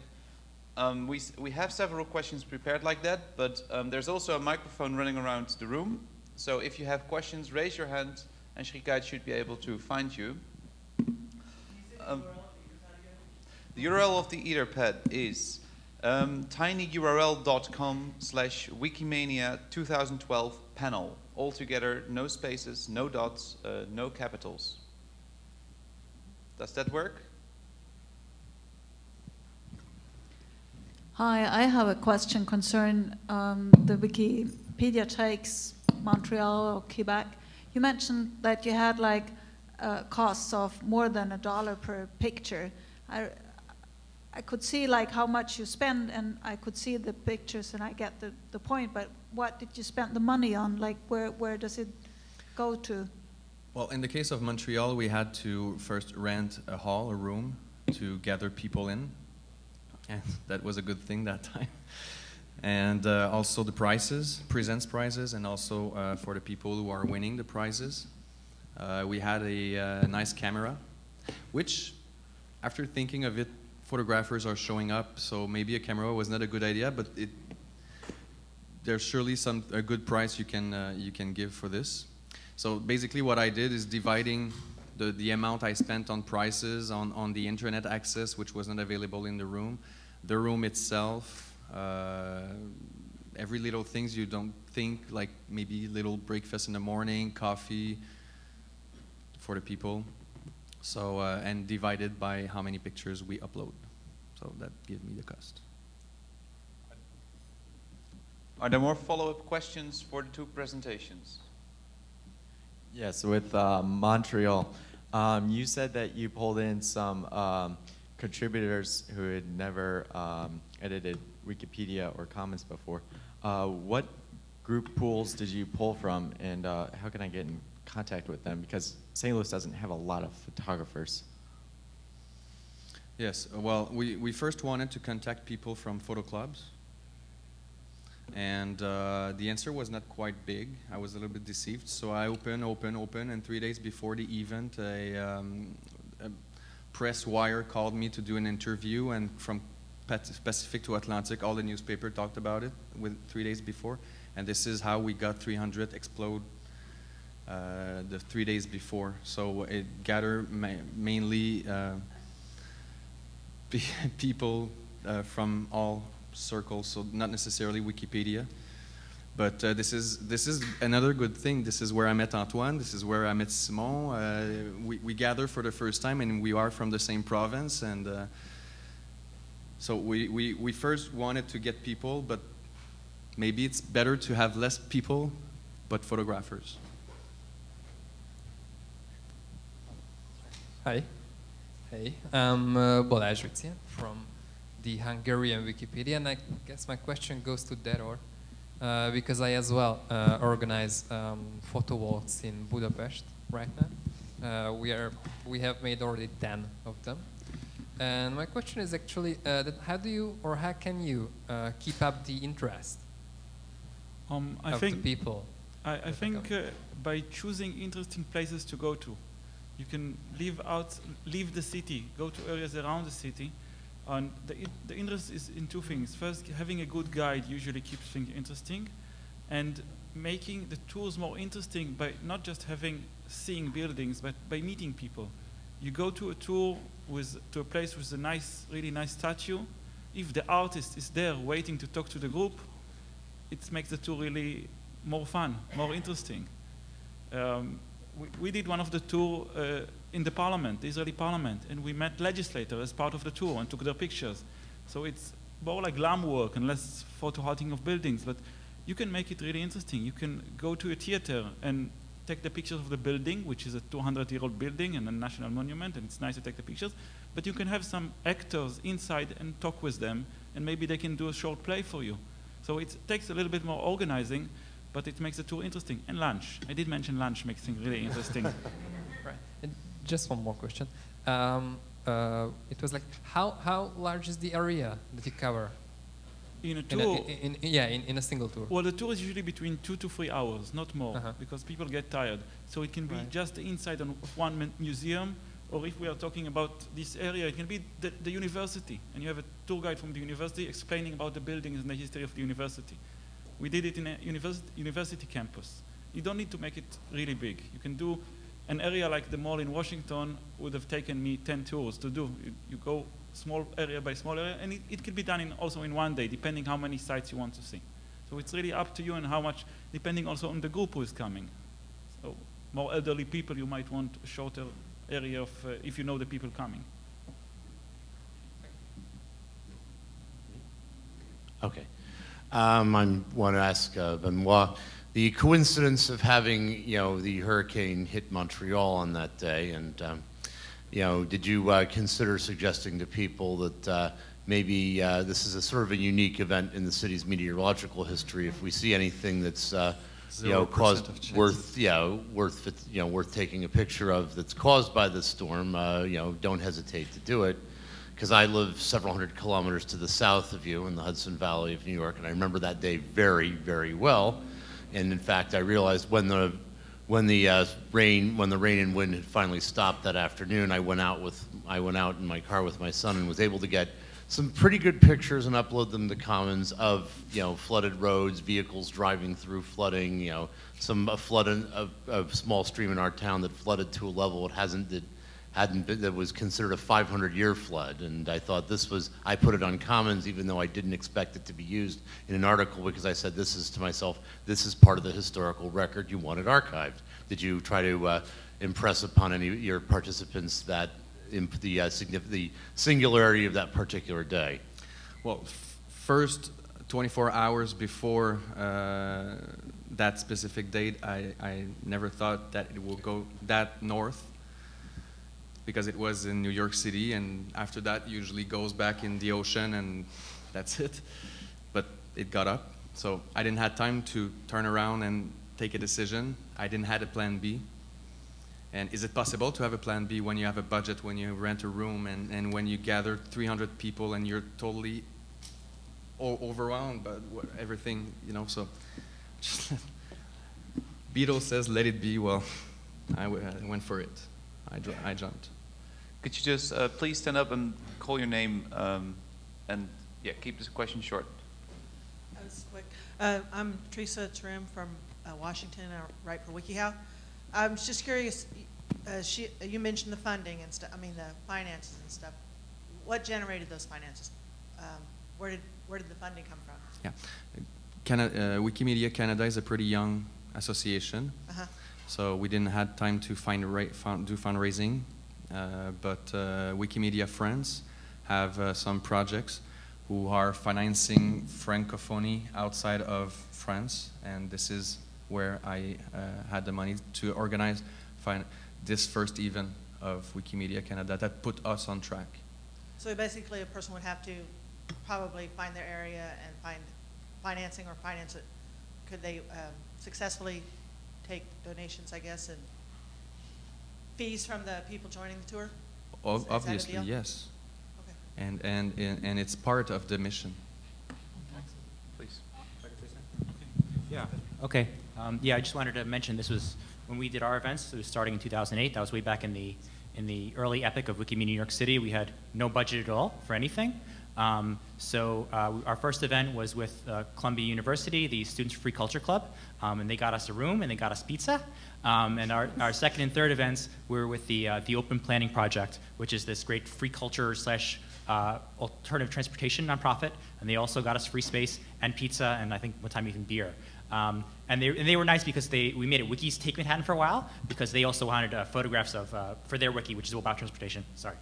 Um, we, we have several questions prepared like that, but um, there's also a microphone running around the room, so if you have questions, raise your hand, and Srikeit should be able to find you. Um, the URL of the Etherpad is um, tinyurl.com slash wikimania 2012 panel. All together, no spaces, no dots, uh, no capitals. Does that work? Hi, I have a question concerning um, the Wikipedia takes Montreal or Quebec. You mentioned that you had like uh, costs of more than a dollar per picture. I, I could see like how much you spend and I could see the pictures and I get the, the point, but what did you spend the money on? Like where, where does it go to? Well, in the case of Montreal, we had to first rent a hall, a room, to gather people in. And that was a good thing that time and uh, also the prizes, presents prizes, and also uh, for the people who are winning the prizes. Uh, we had a uh, nice camera, which, after thinking of it, photographers are showing up, so maybe a camera was not a good idea, but it, there's surely some a good price you can uh, you can give for this. So basically, what I did is dividing the, the amount I spent on prices, on, on the internet access, which was not available in the room, the room itself, uh, every little things you don't think, like maybe little breakfast in the morning, coffee for the people. So, uh, and divided by how many pictures we upload. So that gives me the cost. Are there more follow-up questions for the two presentations? Yes, with uh, Montreal, um, you said that you pulled in some um, contributors who had never um, edited Wikipedia or Commons before. Uh, what group pools did you pull from, and uh, how can I get in contact with them? Because St. Louis doesn't have a lot of photographers. Yes, well, we, we first wanted to contact people from photo clubs. And uh, the answer was not quite big. I was a little bit deceived. So I open, open, open, and three days before the event, a, um, a press wire called me to do an interview, and from Pacific to Atlantic. All the newspaper talked about it with three days before, and this is how we got 300 explode uh, the three days before. So it gathered ma mainly uh, people uh, from all circles, so not necessarily Wikipedia. But uh, this is this is another good thing. This is where I met Antoine. This is where I met Simon. Uh, we, we gather for the first time, and we are from the same province, and uh, so we, we, we first wanted to get people, but maybe it's better to have less people, but photographers. Hi. Hey, I'm uh, Balázs from the Hungarian Wikipedia, and I guess my question goes to Deror. uh, because I as well uh, organize um, photo walks in Budapest right now. Uh, we are we have made already ten of them, and my question is actually uh, that how do you or how can you uh, keep up the interest Um, I of think the people? I, I think uh, by choosing interesting places to go to, you can leave out, leave the city, go to areas around the city, and the, the interest is in two things. First, having a good guide usually keeps things interesting, and making the tours more interesting by not just having seeing buildings, but by meeting people. You go to a tour with to a place with a nice, really nice statue. If the artist is there waiting to talk to the group, it makes the tour really more fun, more interesting. Um, we, did one of the tour uh, in the parliament, the Israeli parliament, and we met legislators as part of the tour and took their pictures. So it's more like glam work and less photo hunting of buildings, but you can make it really interesting. You can go to a theater and take the pictures of the building, which is a 200-year-old building and a national monument, and it's nice to take the pictures. But you can have some actors inside and talk with them, and maybe they can do a short play for you. So it takes a little bit more organizing, but it makes the tour interesting. And lunch. I did mention lunch makes things really interesting. Right. And just one more question. Um, uh, it was like how how large is the area that you cover? In a In tour, in, in, yeah, in, in a single tour. well, the tour is usually between two to three hours, not more, Uh-huh. because people get tired. So it can be Right. just the inside on- of one museum, or if we are talking about this area, it can be the, the university, and you have a tour guide from the university explaining about the buildings and the history of the university. We did it in a university, university campus. You don't need to make it really big. You can do an area like the mall in Washington would have taken me 10 tours to do. You, you go small area by small area, and it, it could be done in also in one day, depending how many sites you want to see. So it's really up to you and how much, depending also on the group who is coming. So more elderly people, you might want a shorter area of, uh, if you know the people coming. Okay. Um, I want to ask uh, Benoit, the coincidence of having, you know, the hurricane hit Montreal on that day, and, um, you know, did you uh, consider suggesting to people that uh, maybe uh, this is a sort of a unique event in the city's meteorological history? If we see anything that's, uh, you know, caused worth, yeah, worth, you know, worth taking a picture of that's caused by the storm, uh, you know, don't hesitate to do it because I live several hundred kilometers to the south of you in the Hudson Valley of New York, and I remember that day very, very well. And in fact, I realized when the when the uh, rain when the rain and wind had finally stopped that afternoon, I went out with I went out in my car with my son and was able to get some pretty good pictures and upload them to Commons of you know flooded roads, vehicles driving through flooding, you know some a flood a, a small stream in our town that flooded to a level it hasn't hadn't been, that was considered a 500 year flood. And I thought this was, I put it on Commons even though I didn't expect it to be used in an article because I said this is to myself, this is part of the historical record, you want it archived. Did you try to uh, impress upon any of your participants that, the, uh, the singularity of that particular day? Well, first 24 hours before uh, that specific date, I, I never thought that it will go that north because it was in New York City, and after that, usually goes back in the ocean, and that's it. But it got up, so I didn't have time to turn around and take a decision. I didn't have a plan B. And is it possible to have a plan B when you have a budget, when you rent a room, and, and when you gather 300 people and you're totally overwhelmed by everything, you know? So, Beatles says, let it be. Well, I, I went for it. I, I jumped. Could you just uh, please stand up and call your name um, and yeah, keep this question short. That's quick. Uh, I'm Teresa Trim from uh, Washington. I write for WikiHow. I'm just curious. Uh, she, you mentioned the funding and stuff. I mean, the finances and stuff. What generated those finances? Um, where did where did the funding come from? Yeah. Cana- uh, Wikimedia Canada is a pretty young association. Uh-huh. So we didn't have time to find ra- fund, do fundraising, but uh, Wikimedia France have uh, some projects who are financing Francophonie outside of France, and this is where I uh, had the money to organize this first event of Wikimedia Canada that put us on track. So basically, a person would have to probably find their area and find financing or finance it could they um, successfully take donations, I guess, and fees from the people joining the tour? O- Is- is that a Obviously, deal? yes. Okay. And, and, and and it's part of the mission. Please. Yeah. Okay. Um, yeah, I just wanted to mention this was when we did our events. It was starting in 2008. That was way back in the in the early epic of Wikimedia New York City. We had no budget at all for anything. Um, so uh, our first event was with uh, Columbia University, the Students Free Culture Club, um, and they got us a room and they got us pizza. Um, and our, our second and third events were with the uh, the Open Planning Project, which is this great free culture slash uh, alternative transportation nonprofit, and they also got us free space and pizza, and I think one time even beer. Um, and, they, and they were nice because they, we made it Wikis Take Manhattan for a while because they also wanted uh, photographs of, uh, for their wiki, which is all about transportation. Sorry.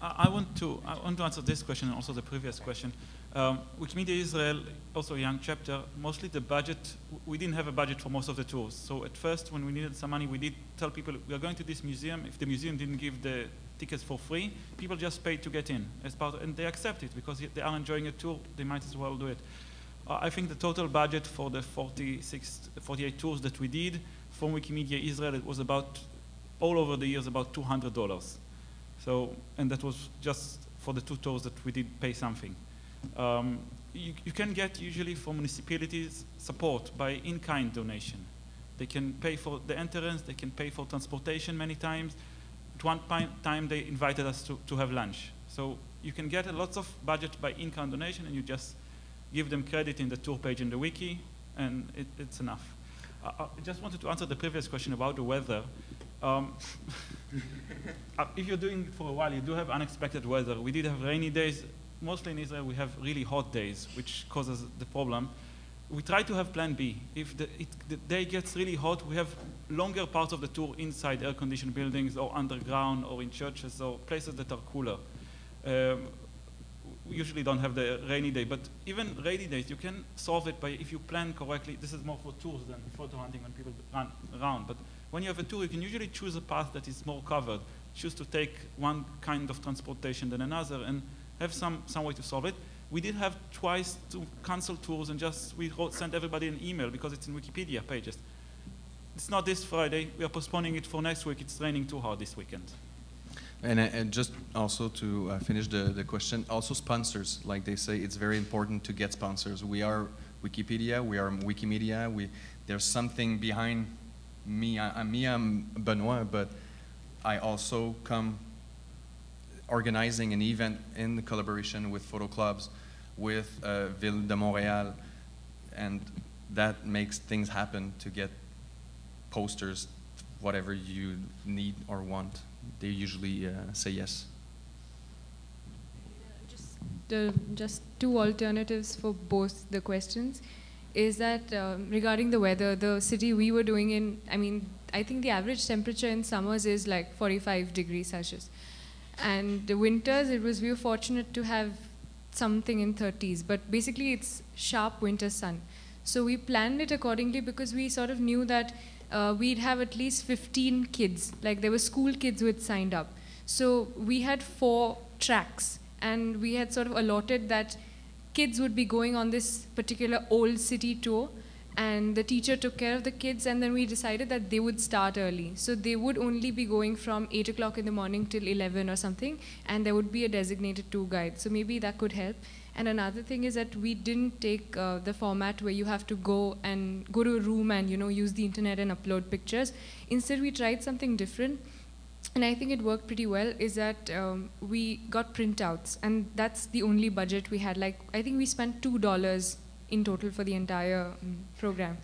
I want to I want to answer this question and also the previous question. Um, Wikimedia Israel, also a young chapter. Mostly the budget. We didn't have a budget for most of the tours. So at first, when we needed some money, we did tell people we are going to this museum. If the museum didn't give the tickets for free, people just paid to get in as part, of, and they accept it because they are enjoying a tour. They might as well do it. Uh, I think the total budget for the 46, 48 tours that we did from Wikimedia Israel, it was about all over the years about $200. So, and that was just for the two tours that we did pay something. Um, you, you can get usually from municipalities support by in-kind donation. They can pay for the entrance, they can pay for transportation many times. At one time they invited us to, to have lunch. So you can get lots of budget by in-kind donation and you just give them credit in the tour page in the wiki and it, it's enough. I, I just wanted to answer the previous question about the weather. Um, uh, if you're doing it for a while, you do have unexpected weather. We did have rainy days. Mostly in Israel, we have really hot days, which causes the problem. We try to have plan B. If the, it, the day gets really hot, we have longer parts of the tour inside air-conditioned buildings or underground or in churches or places that are cooler. Um, we usually don't have the rainy day, but even rainy days, you can solve it by, if you plan correctly, this is more for tours than photo hunting when people run around, but when you have a tour, you can usually choose a path that is more covered, choose to take one kind of transportation than another, and have some, some way to solve it. We did have twice to cancel tours and just, we wrote, sent everybody an email because it's in Wikipedia pages. It's not this Friday, we are postponing it for next week, it's raining too hard this weekend. And, uh, and just also to uh, finish the, the question, also sponsors, like they say, it's very important to get sponsors. We are Wikipedia, we are Wikimedia, we, there's something behind me. I, I'm, me, I'm Benoit, but I also come organizing an event in collaboration with photo clubs, with uh, Ville de Montréal, and that makes things happen to get posters, whatever you need or want. They usually uh, say yes. just two alternatives for both the questions is that um, regarding the weather, the city we were doing in, I mean, I think the average temperature in summers is like 45 degrees Celsius. And the winters, it was, we were fortunate to have something in 30s, but basically it's sharp winter sun. So we planned it accordingly because we sort of knew that uh, we'd have at least 15 kids, like there were school kids who had signed up. So we had four tracks and we had sort of allotted that kids would be going on this particular old city tour and the teacher took care of the kids and then we decided that they would start early. So they would only be going from 8 o'clock in the morning till 11 or something and there would be a designated tour guide. So maybe that could help. And another thing is that we didn't take uh, the format where you have to go and go to a room and you know use the internet and upload pictures. Instead we tried something different and I think it worked pretty well, is that um, we got printouts, and that's the only budget we had. Like, I think we spent $2 in total for the entire um, program,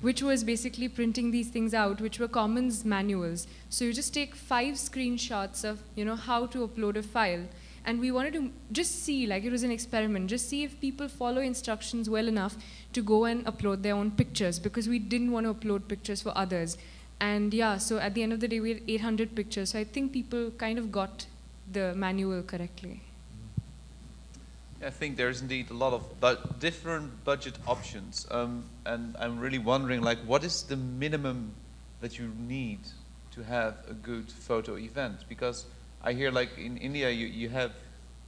which was basically printing these things out, which were commons manuals. So you just take five screenshots of, you know, how to upload a file. And we wanted to just see, like it was an experiment, just see if people follow instructions well enough to go and upload their own pictures, because we didn't want to upload pictures for others. And yeah, so at the end of the day, we had 800 pictures. So I think people kind of got the manual correctly. I think there's indeed a lot of but different budget options, um, and I'm really wondering, like, what is the minimum that you need to have a good photo event? Because I hear, like, in India, you, you have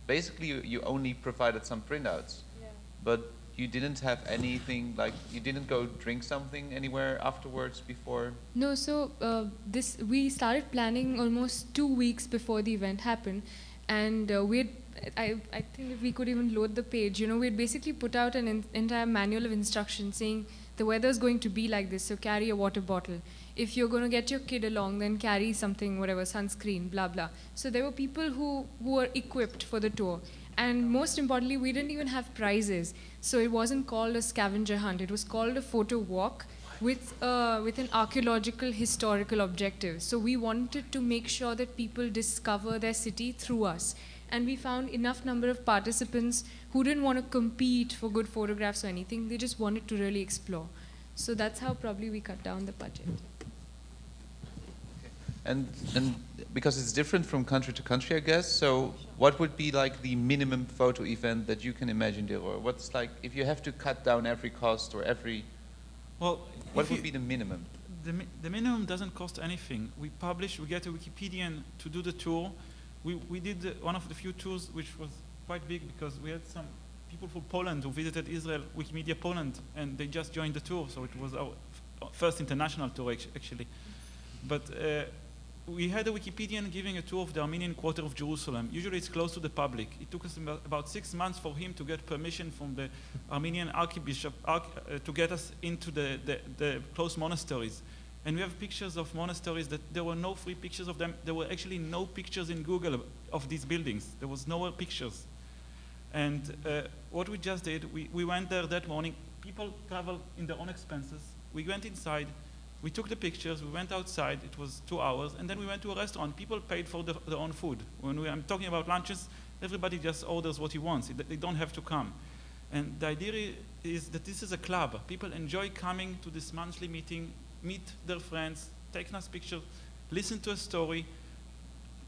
basically you, you only provided some printouts, Yeah. but you didn't have anything like you didn't go drink something anywhere afterwards before? No, so uh, this we started planning almost two weeks before the event happened, and uh, we I, I think if we could even load the page, you know, we'd basically put out an in, entire manual of instructions saying the weather is going to be like this, so carry a water bottle. If you're going to get your kid along, then carry something, whatever, sunscreen, blah, blah. So there were people who, who were equipped for the tour. And most importantly, we didn't even have prizes. So it wasn't called a scavenger hunt. It was called a photo walk with, uh, with an archaeological historical objective. So we wanted to make sure that people discover their city through us. And we found enough number of participants who didn't want to compete for good photographs or anything. They just wanted to really explore. So that's how probably we cut down the budget. And, and because it's different from country to country, I guess. So, what would be like the minimum photo event that you can imagine, or what's like if you have to cut down every cost or every? Well, what would you, be the minimum? The, the minimum doesn't cost anything. We publish, we get a Wikipedian to do the tour. We, we did the, one of the few tours which was quite big because we had some people from Poland who visited Israel, Wikimedia Poland, and they just joined the tour. So it was our first international tour actually. But uh, we had a Wikipedian giving a tour of the Armenian quarter of Jerusalem. Usually it's closed to the public. It took us about six months for him to get permission from the Armenian archbishop arch, uh, to get us into the, the, the, closed monasteries. And we have pictures of monasteries that there were no free pictures of them. There were actually no pictures in Google of these buildings. There was no pictures. And uh, what we just did, we, we went there that morning. People travel in their own expenses. We went inside, we took the pictures, we went outside, it was two hours, and then we went to a restaurant. People paid for the, their own food. When we, I'm talking about lunches, everybody just orders what he wants. They don't have to come. And the idea is that this is a club. People enjoy coming to this monthly meeting, meet their friends, take nice pictures, listen to a story.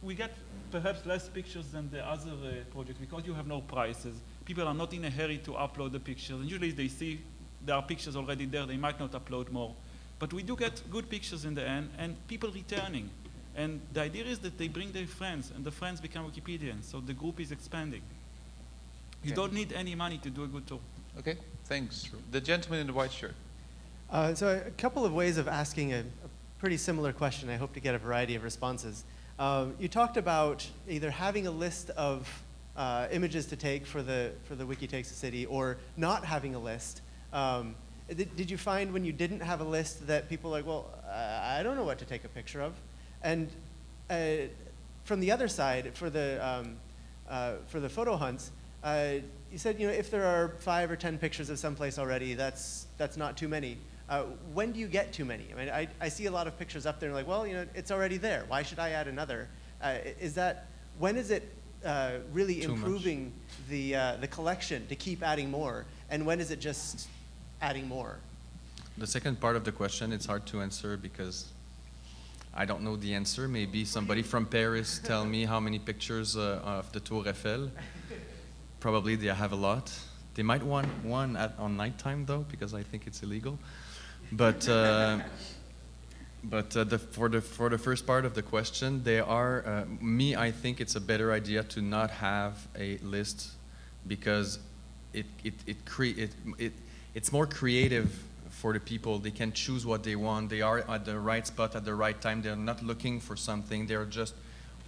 We get perhaps less pictures than the other uh, projects because you have no prices. People are not in a hurry to upload the pictures. And usually they see there are pictures already there, they might not upload more. But we do get good pictures in the end and people returning. And the idea is that they bring their friends and the friends become Wikipedians. So the group is expanding. You okay. don't need any money to do a good tour. Okay, thanks. The gentleman in the white shirt. Uh, so a couple of ways of asking a, a, pretty similar question. I hope to get a variety of responses. Um, you talked about either having a list of uh, images to take for the, for the Wiki Takes a City or not having a list. Um, did, did you find when you didn't have a list that people like, well, I don't know what to take a picture of? And uh, from the other side, for the, um, uh, for the photo hunts, uh, you said, you know, if there are five or 10 pictures of someplace already, that's, that's not too many. Uh, when do you get too many? I mean, I, I see a lot of pictures up there and like, well, you know, it's already there. Why should I add another? Uh, is that, when is it uh, really too improving the, the collection to keep adding more? And when is it just adding more? The second part of the question, it's hard to answer because I don't know the answer. Maybe somebody from Paris tell me how many pictures uh, of the Tour Eiffel. Probably they have a lot. They might want one at, on nighttime though, because I think it's illegal. But uh, but uh, the, for the for the first part of the question, they are uh, me. I think it's a better idea to not have a list because it it it, cre- it, it it's more creative for the people. They can choose what they want. They are at the right spot at the right time. They're not looking for something. They're just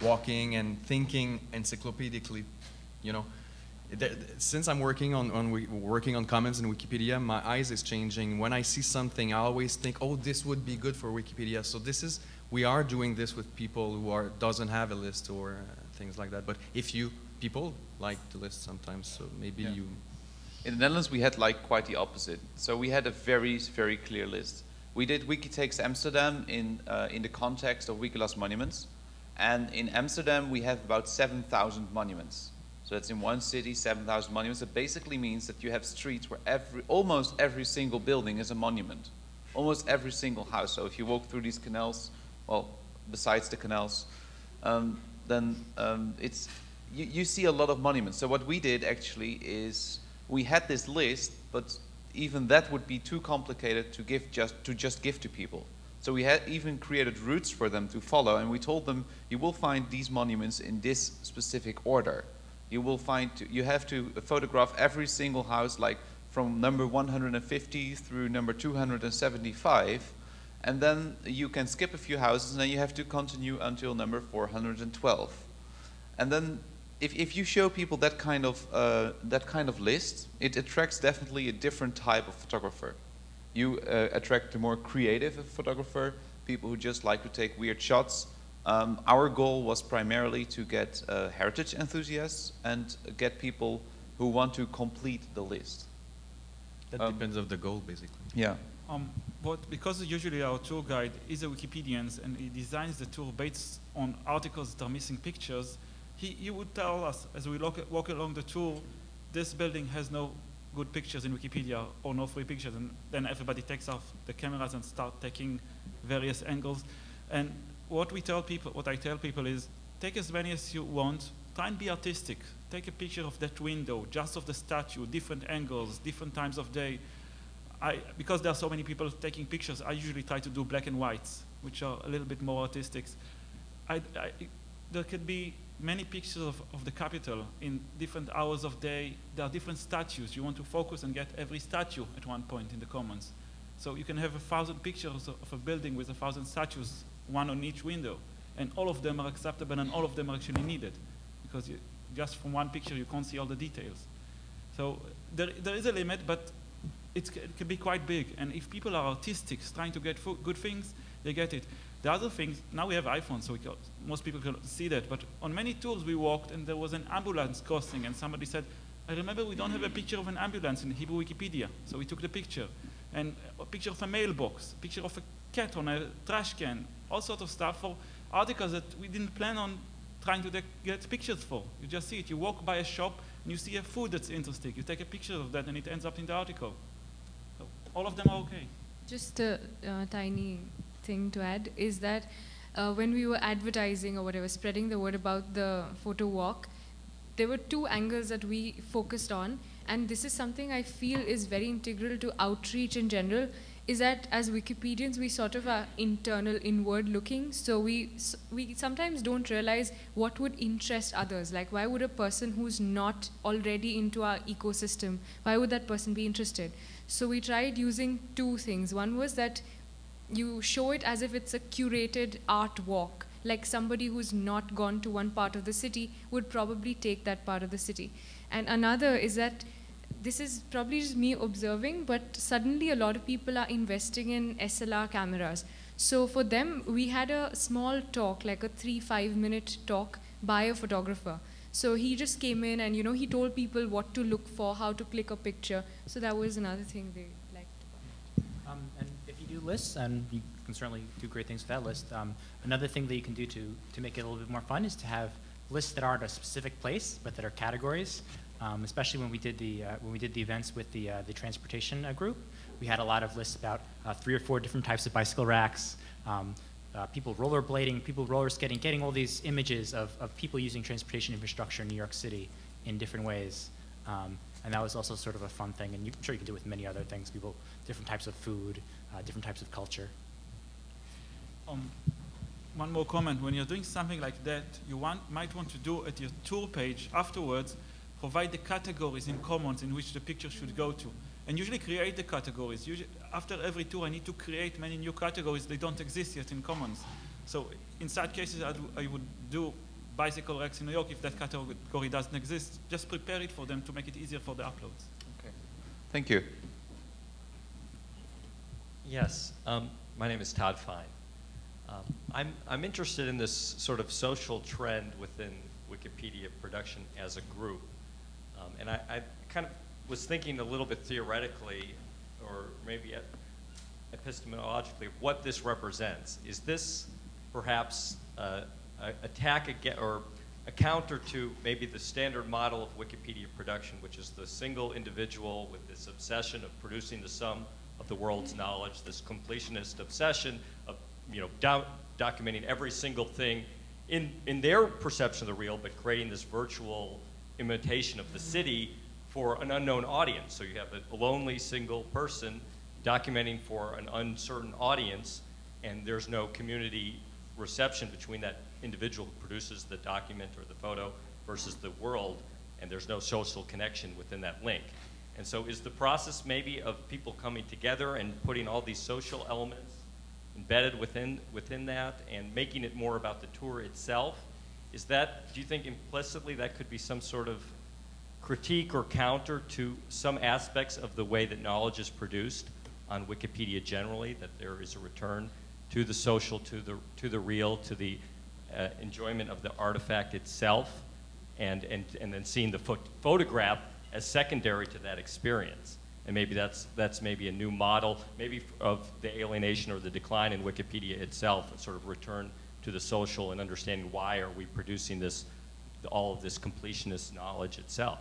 walking and thinking encyclopedically, you know. Since I'm working on, on working on Commons in Wikipedia, my eyes is changing. When I see something, I always think, oh, this would be good for Wikipedia. So this is, we are doing this with people who are doesn't have a list or uh, things like that. But if you people like the list sometimes, so maybe yeah. you in the Netherlands, we had like quite the opposite. So we had a very, very clear list. We did Wikitakes Amsterdam in, uh, in the context of Wiki Loves Monuments. And in Amsterdam, we have about 7,000 monuments. So that's in one city, 7,000 monuments. It basically means that you have streets where every, almost every single building is a monument. Almost every single house. So if you walk through these canals, well, besides the canals, um, then um, it's, you, you see a lot of monuments. So what we did actually is we had this list, but even that would be too complicated to give just to just give to people. So we had even created routes for them to follow, and we told them you will find these monuments in this specific order. You will find you have to photograph every single house like from number 150 through number 275, and then you can skip a few houses, and then you have to continue until number 412. And then if, if you show people that kind of uh, that kind of list, it attracts definitely a different type of photographer. You uh, attract a more creative photographer, people who just like to take weird shots. Um, our goal was primarily to get uh, heritage enthusiasts and get people who want to complete the list. That Um, depends of the goal, basically. Yeah. Um, but because usually our tour guide is a Wikipedian and he designs the tour based on articles that are missing pictures, he, he would tell us as we walk, walk along the tour, this building has no good pictures in Wikipedia or no free pictures, and then everybody takes off the cameras and start taking various angles. And what we tell people, what I tell people is, take as many as you want, try and be artistic. Take a picture of that window, just of the statue, different angles, different times of day. I, because there are so many people taking pictures, I usually try to do black and whites, which are a little bit more artistic. I, I, there could be many pictures of, of the capital in different hours of day. There are different statues. You want to focus and get every statue at one point in the commons. So you can have a thousand pictures of, a building with a thousand statues, one on each window. And all of them are acceptable and all of them are actually needed. Because you, just from one picture you can't see all the details. So there, there is a limit, but it can be quite big. And if people are artistic, trying to get good things, they get it. The other thing, now we have iPhones, so can, most people can see that. But on many tours we walked, and there was an ambulance crossing, and somebody said, I remember we don't have a picture of an ambulance in Hebrew Wikipedia. So we took the picture. And a picture of a mailbox, a picture of a cat on a trash can, all sorts of stuff for articles that we didn't plan on trying to get pictures for. You just see it. You walk by a shop, and you see a food that's interesting. You take a picture of that, and it ends up in the article. So all of them are okay. Just a uh, tiny thing to add is that uh, when we were advertising or whatever, spreading the word about the photo walk, there were two angles that we focused on, and this is something I feel is very integral to outreach in general. Is that as Wikipedians we sort of are internal, inward looking, so we we sometimes don't realize what would interest others. Like, why would a person who's not already into our ecosystem, why would that person be interested? So we tried using two things. One was that you show it as if it's a curated art walk. Like somebody who's not gone to one part of the city would probably take that part of the city. And another is that this is probably just me observing but suddenly a lot of people are investing in slr cameras. So for them we had a small talk like a three five minute talk by a photographer. So he just came in and you know he told people what to look for how to click a picture. So that was another thing they um, if you lists, and you can certainly do great things with that list, um, another thing that you can do to, to make it a little bit more fun is to have lists that aren't a specific place, but that are categories. Um, especially when we did the uh, when we did the events with the uh, the transportation uh, group, we had a lot of lists about uh, three or four different types of bicycle racks, um, uh, people rollerblading, people roller skating, getting all these images of, of people using transportation infrastructure in New York City in different ways. Um, and that was also sort of a fun thing, and you, I'm sure you can do it with many other things, people, different types of food, uh, different types of culture. Um, one more comment, when you're doing something like that, you want, might want to do at your tour page afterwards, provide the categories in commons in which the picture should go to. And usually create the categories. Usually, after every tour, I need to create many new categories. They don't exist yet in commons. So in such cases, I'd, I would do bicycle racks in New York if that category doesn't exist. Just prepare it for them to make it easier for the uploads. Okay. Thank you. Yes. Um, my name is Todd Fine. Um, I'm, I'm interested in this sort of social trend within Wikipedia production as a group. Um, and I, I, kind of was thinking a little bit theoretically, or maybe epistemologically, what this represents. Is this perhaps uh, attack against, or a counter to maybe the standard model of Wikipedia production, which is the single individual with this obsession of producing the sum of the world's knowledge, this completionist obsession of you know do documenting every single thing in, in their perception of the real, but creating this virtual imitation of the city for an unknown audience. So you have a lonely single person documenting for an uncertain audience, and there's no community reception between that individual who produces the document or the photo versus the world, and there's no social connection within that link. And so is the process maybe of people coming together and putting all these social elements embedded within, within that and making it more about the tour itself? Is that, do you think implicitly that could be some sort of critique or counter to some aspects of the way that knowledge is produced on Wikipedia generally, that there is a return to the social, to the, to the real, to the uh, enjoyment of the artifact itself, and, and, and then seeing the pho photograph as secondary to that experience. And maybe that's, that's maybe a new model, maybe of the alienation or the decline in Wikipedia itself, a sort of return to the social and understanding why are we producing this, all of this completionist knowledge itself.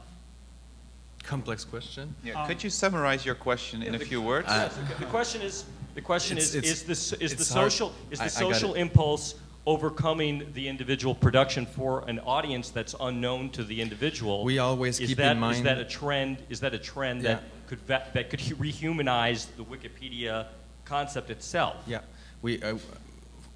Complex question. Yeah. Um, Could you summarize your question in a few words? Uh, the question is, the question it's, is, it's, is the, is the hard. social, is the I, social I impulse overcoming the individual production for an audience that's unknown to the individual. We always is keep that, in mind Is that a trend? Is that a trend Yeah. that could va- that could rehumanize the Wikipedia concept itself? Yeah, we. Uh,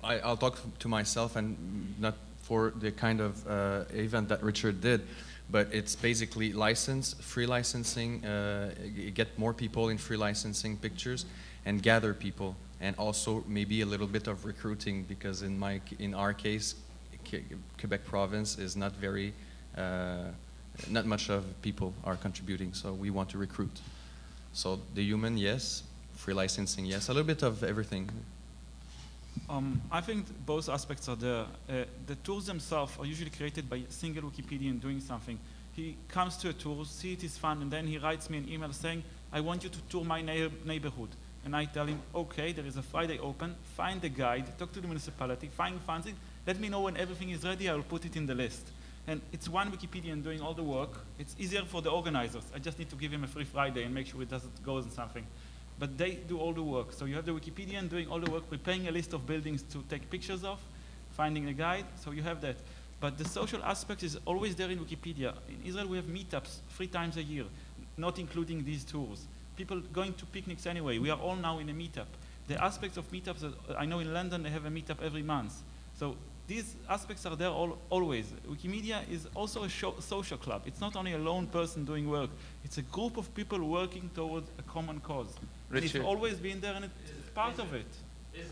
I, I'll talk to myself and not for the kind of uh, event that Richard did, but it's basically license, free licensing, uh, get more people in free licensing pictures, and gather people, and also maybe a little bit of recruiting because in my in our case, Quebec province is not very. Uh, not much of people are contributing, so we want to recruit. So the human, yes. Free licensing, yes. A little bit of everything. Um, I think both aspects are there. Uh, the tools themselves are usually created by a single Wikipedian doing something. He comes to a tour, see it is fun, and then he writes me an email saying, I want you to tour my neigh- neighborhood. And I tell him, okay, there is a Friday open, find the guide, talk to the municipality, find funding, let me know when everything is ready, I will put it in the list. And it's one Wikipedian doing all the work. It's easier for the organizers. I just need to give him a free Friday and make sure it doesn't go in something. But they do all the work. So you have the Wikipedian doing all the work, preparing a list of buildings to take pictures of, finding a guide. So you have that. But the social aspect is always there in Wikipedia. In Israel, we have meetups three times a year, not including these tours. People going to picnics anyway. We are all now in a meetup. The aspects of meetups, that, I know in London they have a meetup every month. So these aspects are there all, always. Wikimedia is also a show, social club. It's not only a lone person doing work. It's a group of people working towards a common cause. And it's always been there and it's part of it.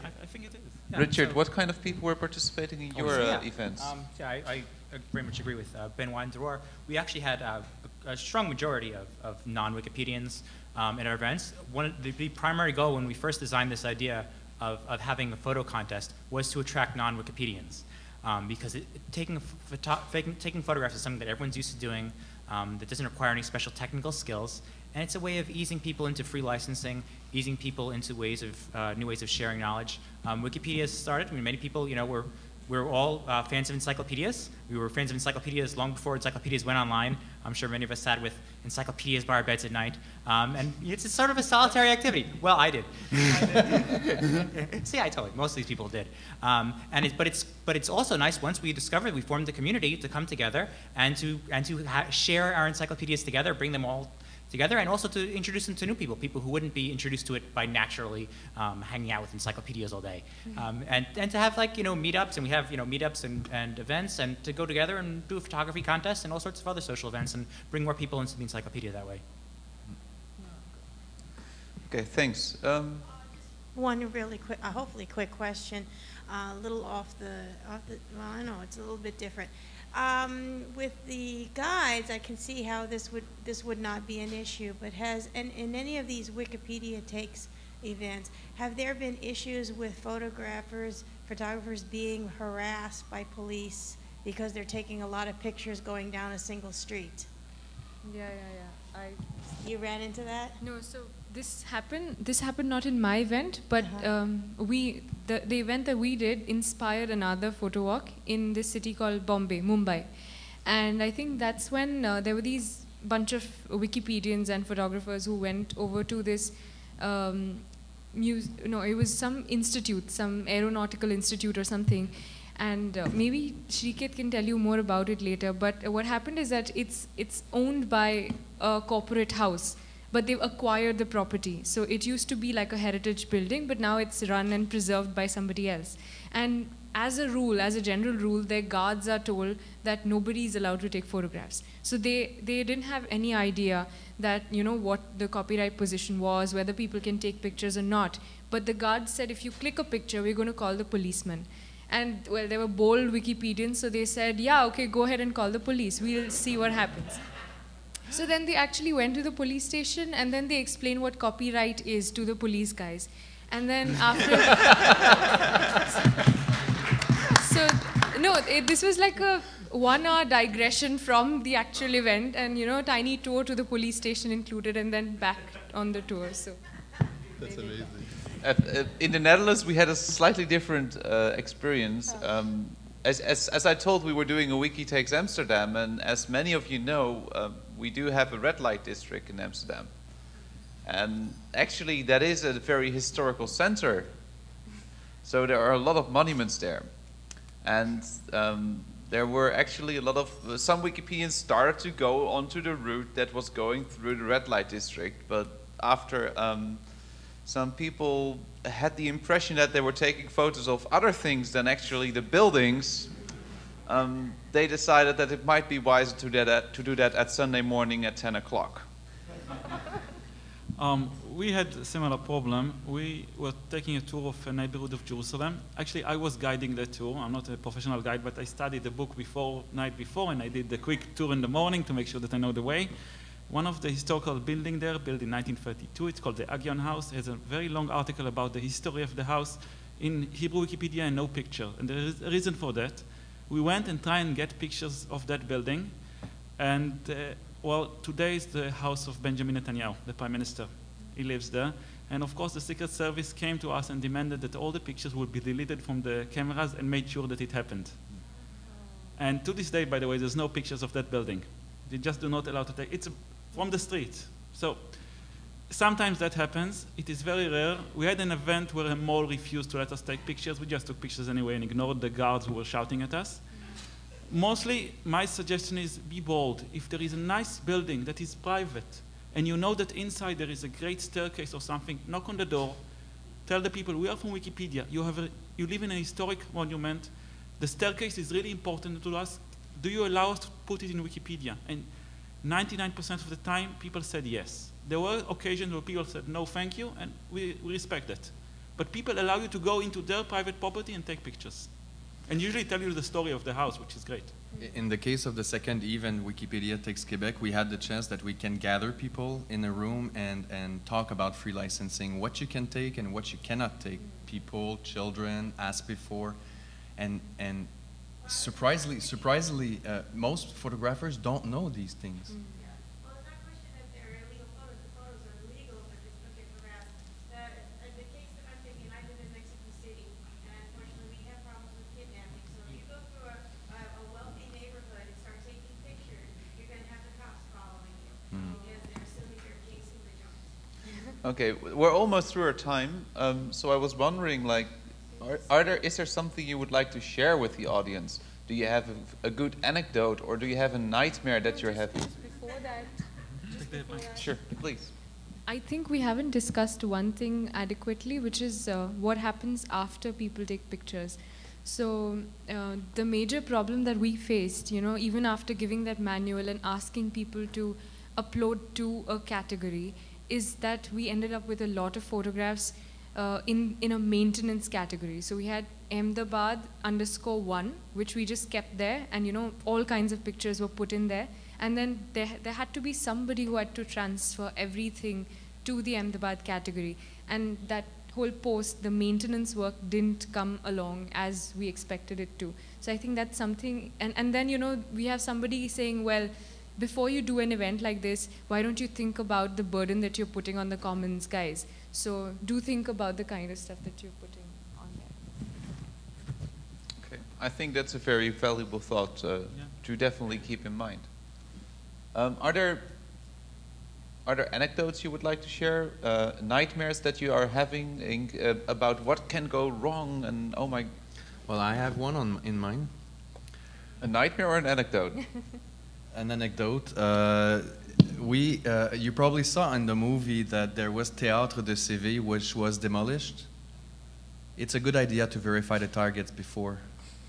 I, I think it is. Yeah, Richard, so- what kind of people were participating in your uh, events? Um, yeah, I, I very much agree with uh, Benoit and Deror. We actually had uh, a, a strong majority of, of non-Wikipedians um, at our events. One the, the primary goal when we first designed this idea of, of having a photo contest was to attract non-Wikipedians. Um, because it, taking, a photo, taking, taking photographs is something that everyone's used to doing, um, that doesn't require any special technical skills, and it's a way of easing people into free licensing, easing people into ways of uh, new ways of sharing knowledge. Um, Wikipedia started. I mean, many people, you know, were we're all uh, fans of encyclopedias. We were fans of encyclopedias long before encyclopedias went online. I'm sure many of us sat with encyclopedias by our beds at night. Um, and it's a sort of a solitary activity. Well, I did. See, I told you, most of these people did. Um, and it, but, it's, but it's also nice once we discovered, we formed the community to come together and to, and to ha- share our encyclopedias together, bring them all together, and also to introduce them to new people, people who wouldn't be introduced to it by naturally um, hanging out with encyclopedias all day. Um, and, and to have like, you know, meetups, and we have, you know, meetups and, and events, and to go together and do a photography contest and all sorts of other social events and bring more people into the encyclopedia that way. Okay, thanks. Um, One really quick, uh, hopefully quick question, uh, a little off the, off the, well, I know, it's a little bit different. Um, with the guides, I can see how this would, this would not be an issue, but has, in, in any of these Wikipedia takes events, have there been issues with photographers, photographers being harassed by police because they're taking a lot of pictures going down a single street? Yeah, yeah, yeah. I You ran into that? No, so this happened. This happened not in my event, but um, we the the event that we did inspired another photo walk in this city called Bombay, Mumbai, and I think that's when uh, there were these bunch of Wikipedians and photographers who went over to this. Um, muse- no, it was some institute, some aeronautical institute or something, and uh, maybe Srikeit can tell you more about it later. But uh, what happened is that it's it's owned by a corporate house, but they've acquired the property. So it used to be like a heritage building, but now it's run and preserved by somebody else. And as a rule, as a general rule, their guards are told that nobody is allowed to take photographs. So they, they didn't have any idea that, you know, what the copyright position was, whether people can take pictures or not. But the guards said, if you click a picture, we're going to call the policeman. And, well, they were bold Wikipedians, so they said, yeah, okay, go ahead and call the police. We'll see what happens. So then they actually went to the police station and then they explained what copyright is to the police guys. And then after. so, no, it, this was like a one hour digression from the actual event and, you know, a tiny tour to the police station included and then back on the tour. So. That's amazing. In the Netherlands, we had a slightly different uh, experience. Um, as, as, as, I told, we were doing a Wiki Takes Amsterdam, and as many of you know, uh, we do have a red light district in Amsterdam. And actually, that is a very historical center. So there are a lot of monuments there. And um, there were actually a lot of, some Wikipedians started to go onto the route that was going through the red light district. But after um, some people had the impression that they were taking photos of other things than actually the buildings, um, they decided that it might be wiser to, that, to do that at Sunday morning at 10 o'clock. Um, we had a similar problem. We were taking a tour of a neighborhood of Jerusalem. Actually, I was guiding the tour. I'm not a professional guide, but I studied the book before, night before, and I did the quick tour in the morning to make sure that I know the way. One of the historical building there, built in 1932, it's called the Aghion House, has a very long article about the history of the house in Hebrew Wikipedia and no picture. And there is a reason for that. We went and tried and get pictures of that building, and uh, well, today is the house of Benjamin Netanyahu, the prime minister. He lives there. And of course, the Secret Service came to us and demanded that all the pictures would be deleted from the cameras and made sure that it happened. And to this day, by the way, there's no pictures of that building. They just do not allow to take. It's from the street. So sometimes that happens. It is very rare. We had an event where a mall refused to let us take pictures. We just took pictures anyway and ignored the guards who were shouting at us mostly my suggestion is be bold. If there is a nice building that is private and you know that inside there is a great staircase or something, knock on the door, tell the people, we are from Wikipedia, you, have a, you live in a historic monument, the staircase is really important to us, do you allow us to put it in Wikipedia? And 99% of the time, people said yes. There were occasions where people said no, thank you, and we, we respect that. But people allow you to go into their private property and take pictures and usually tell you the story of the house, which is great. In the case of the second event, Wikipedia Takes Quebec, we had the chance that we can gather people in a room and, and talk about free licensing, what you can take and what you cannot take. People, children, as before. And, and surprisingly, surprisingly uh, most photographers don't know these things. Mm. Okay, we're almost through our time. Um, so I was wondering, like, are, are, there is there something you would like to share with the audience? Do you have a, a good anecdote, or do you have a nightmare that you're having? Before that, before that. Sure, please. I think we haven't discussed one thing adequately, which is uh, what happens after people take pictures. So uh, the major problem that we faced, you know, even after giving that manual and asking people to upload to a category, is that we ended up with a lot of photographs uh, in, in a maintenance category. So we had Ahmedabad underscore one, which we just kept there, and you know, all kinds of pictures were put in there. And then there, there had to be somebody who had to transfer everything to the Ahmedabad category. And that whole post, the maintenance work didn't come along as we expected it to. So I think that's something, and, and then, you know, we have somebody saying, well, before you do an event like this, why don't you think about the burden that you're putting on the commons guys? So do think about the kind of stuff that you're putting on there. Okay, I think that's a very valuable thought uh, yeah. to definitely keep in mind. Um, are there are there anecdotes you would like to share? Uh, nightmares that you are having in, uh, about what can go wrong and oh my. Well, I have one on in mind. A nightmare or an anecdote? an anecdote. Uh, we, uh, you probably saw in the movie that there was Théâtre de Séville, which was demolished. it's a good idea to verify the targets before,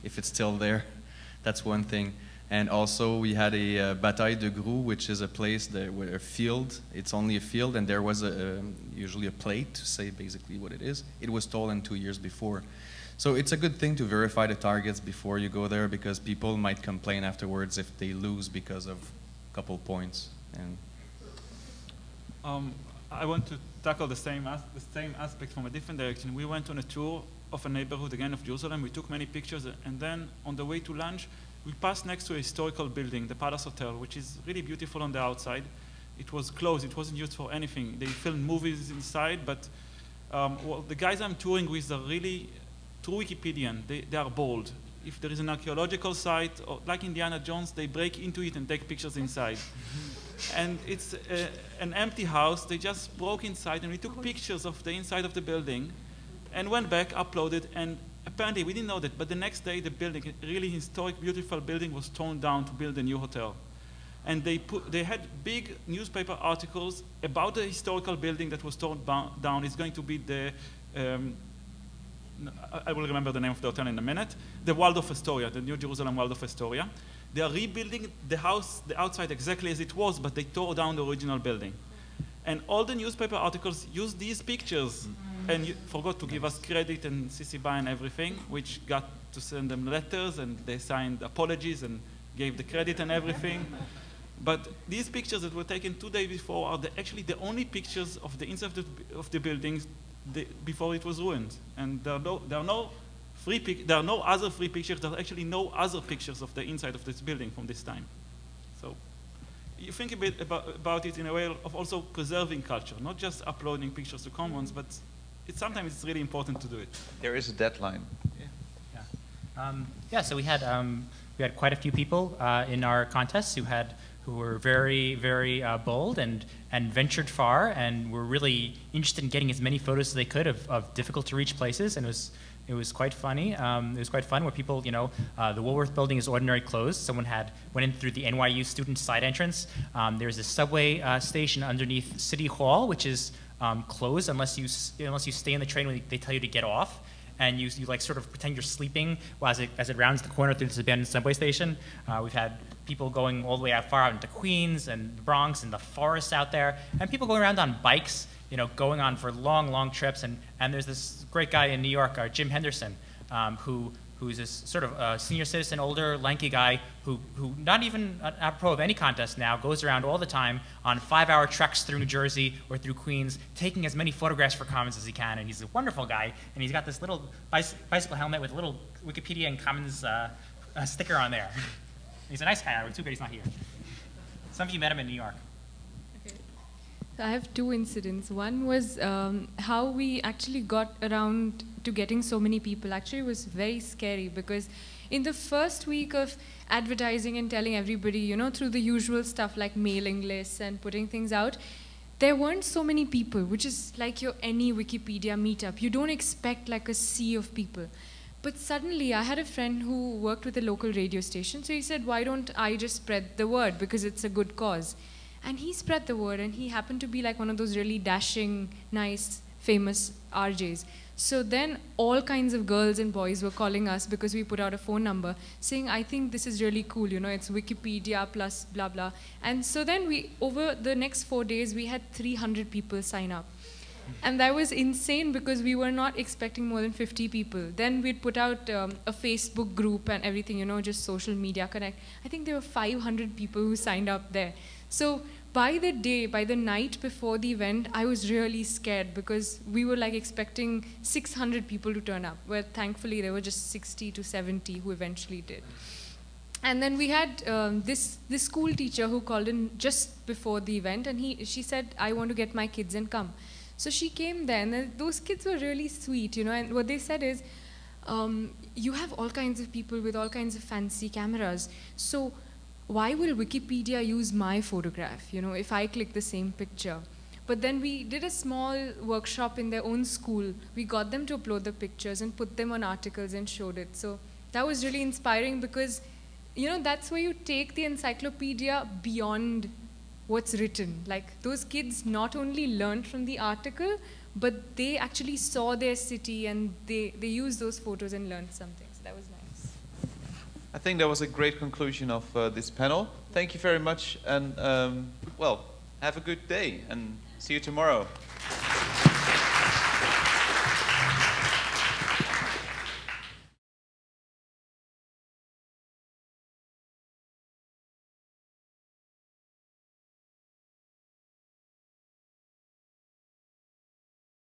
if it's still there. That's one thing. And also, we had a uh, Bataille de Grou, which is a place that, where a field. It's only a field, and there was a, um, usually a plate to say basically what it is. It was stolen two years before. So it's a good thing to verify the targets before you go there because people might complain afterwards if they lose because of a couple points. And um, I want to tackle the same, the same aspect from a different direction. We went on a tour of a neighborhood again of Jerusalem. We took many pictures, and then on the way to lunch, we passed next to a historical building, the Palace Hotel, which is really beautiful on the outside. It was closed, it wasn't used for anything. They filmed movies inside, but um, well, the guys I'm touring with are really true Wikipedian. They, they are bold. If there is an archaeological site, or like Indiana Jones, they break into it and take pictures inside. and it's uh, an empty house. They just broke inside, and we took pictures of the inside of the building, and went back, uploaded, and apparently we didn't know that, but the next day the building, a really historic, beautiful building, was torn down to build a new hotel. And they, put, they had big newspaper articles about the historical building that was torn down. It's going to be the, um, I will remember the name of the hotel in a minute, the Waldorf Astoria, the New Jerusalem Waldorf Astoria. They are rebuilding the house, the outside exactly as it was, but they tore down the original building. And all the newspaper articles use these pictures mm-hmm. and you forgot to give us credit and CC BY and everything, which got to send them letters and they signed apologies and gave the credit and everything. But these pictures that were taken two days before are the, actually the only pictures of the inside of the, of the buildings the, before it was ruined. And there are no, there are no free there are no other free pictures. There are actually no other pictures of the inside of this building from this time. So you think a bit about, about it in a way of also preserving culture, not just uploading pictures to commons, but it's, sometimes it's really important to do it. There is a deadline. Yeah, yeah. Um, yeah so we had, um, we had quite a few people uh, in our contests who had who were very, very uh, bold and, and ventured far and were really interested in getting as many photos as they could of, of difficult to reach places. And it was, it was quite funny. Um, it was quite fun where people, you know, uh, the Woolworth building is ordinary closed. Someone had went in through the NYU student side entrance. Um, there's a subway uh, station underneath City Hall, which is um, closed unless you unless you stay in the train when they tell you to get off, and you, you like sort of pretend you're sleeping as it as it rounds the corner through this abandoned subway station. Uh, we've had people going all the way out far out into Queens and the Bronx and the forests out there, and people going around on bikes, you know, going on for long, long trips. And and there's this great guy in New York, uh, Jim Henderson, um, who who's this sort of uh, senior citizen, older, lanky guy who, who not even apropos of any contest now, goes around all the time on five-hour treks through New Jersey or through Queens, taking as many photographs for Commons as he can. And he's a wonderful guy. And he's got this little bicycle helmet with a little Wikipedia and Commons uh, uh, sticker on there. he's a nice guy. Too bad he's not here. Some of you met him in New York. Okay. So I have two incidents. One was um, how we actually got around to getting so many people. Actually, was very scary because in the first week of advertising and telling everybody, you know, through the usual stuff like mailing lists and putting things out, there weren't so many people, which is like your any Wikipedia meetup. You don't expect like a sea of people. But suddenly, I had a friend who worked with a local radio station, so he said, Why don't I just spread the word because it's a good cause? And he spread the word, and he happened to be like one of those really dashing, nice, famous RJs. So then all kinds of girls and boys were calling us because we put out a phone number saying, I think this is really cool, you know, it's Wikipedia plus blah, blah. And so then we, over the next four days, we had 300 people sign up. And that was insane because we were not expecting more than 50 people. Then we'd put out um, a Facebook group and everything, you know, just social media connect. I think there were 500 people who signed up there. So by the day, by the night before the event, I was really scared because we were like expecting 600 people to turn up, where thankfully there were just 60 to 70 who eventually did. And then we had um, this, this school teacher who called in just before the event, and he, she said, I want to get my kids and come. So she came then, and those kids were really sweet, you know, and what they said is, um, you have all kinds of people with all kinds of fancy cameras. So why will Wikipedia use my photograph, you know, if I click the same picture? But then we did a small workshop in their own school. We got them to upload the pictures and put them on articles and showed it. So that was really inspiring because, you know, that's where you take the encyclopedia beyond what's written. Like those kids not only learned from the article, but they actually saw their city and they, they used those photos and learned something. So that was nice. I think that was a great conclusion of uh, this panel. Thank you very much, and um, well, have a good day, and see you tomorrow.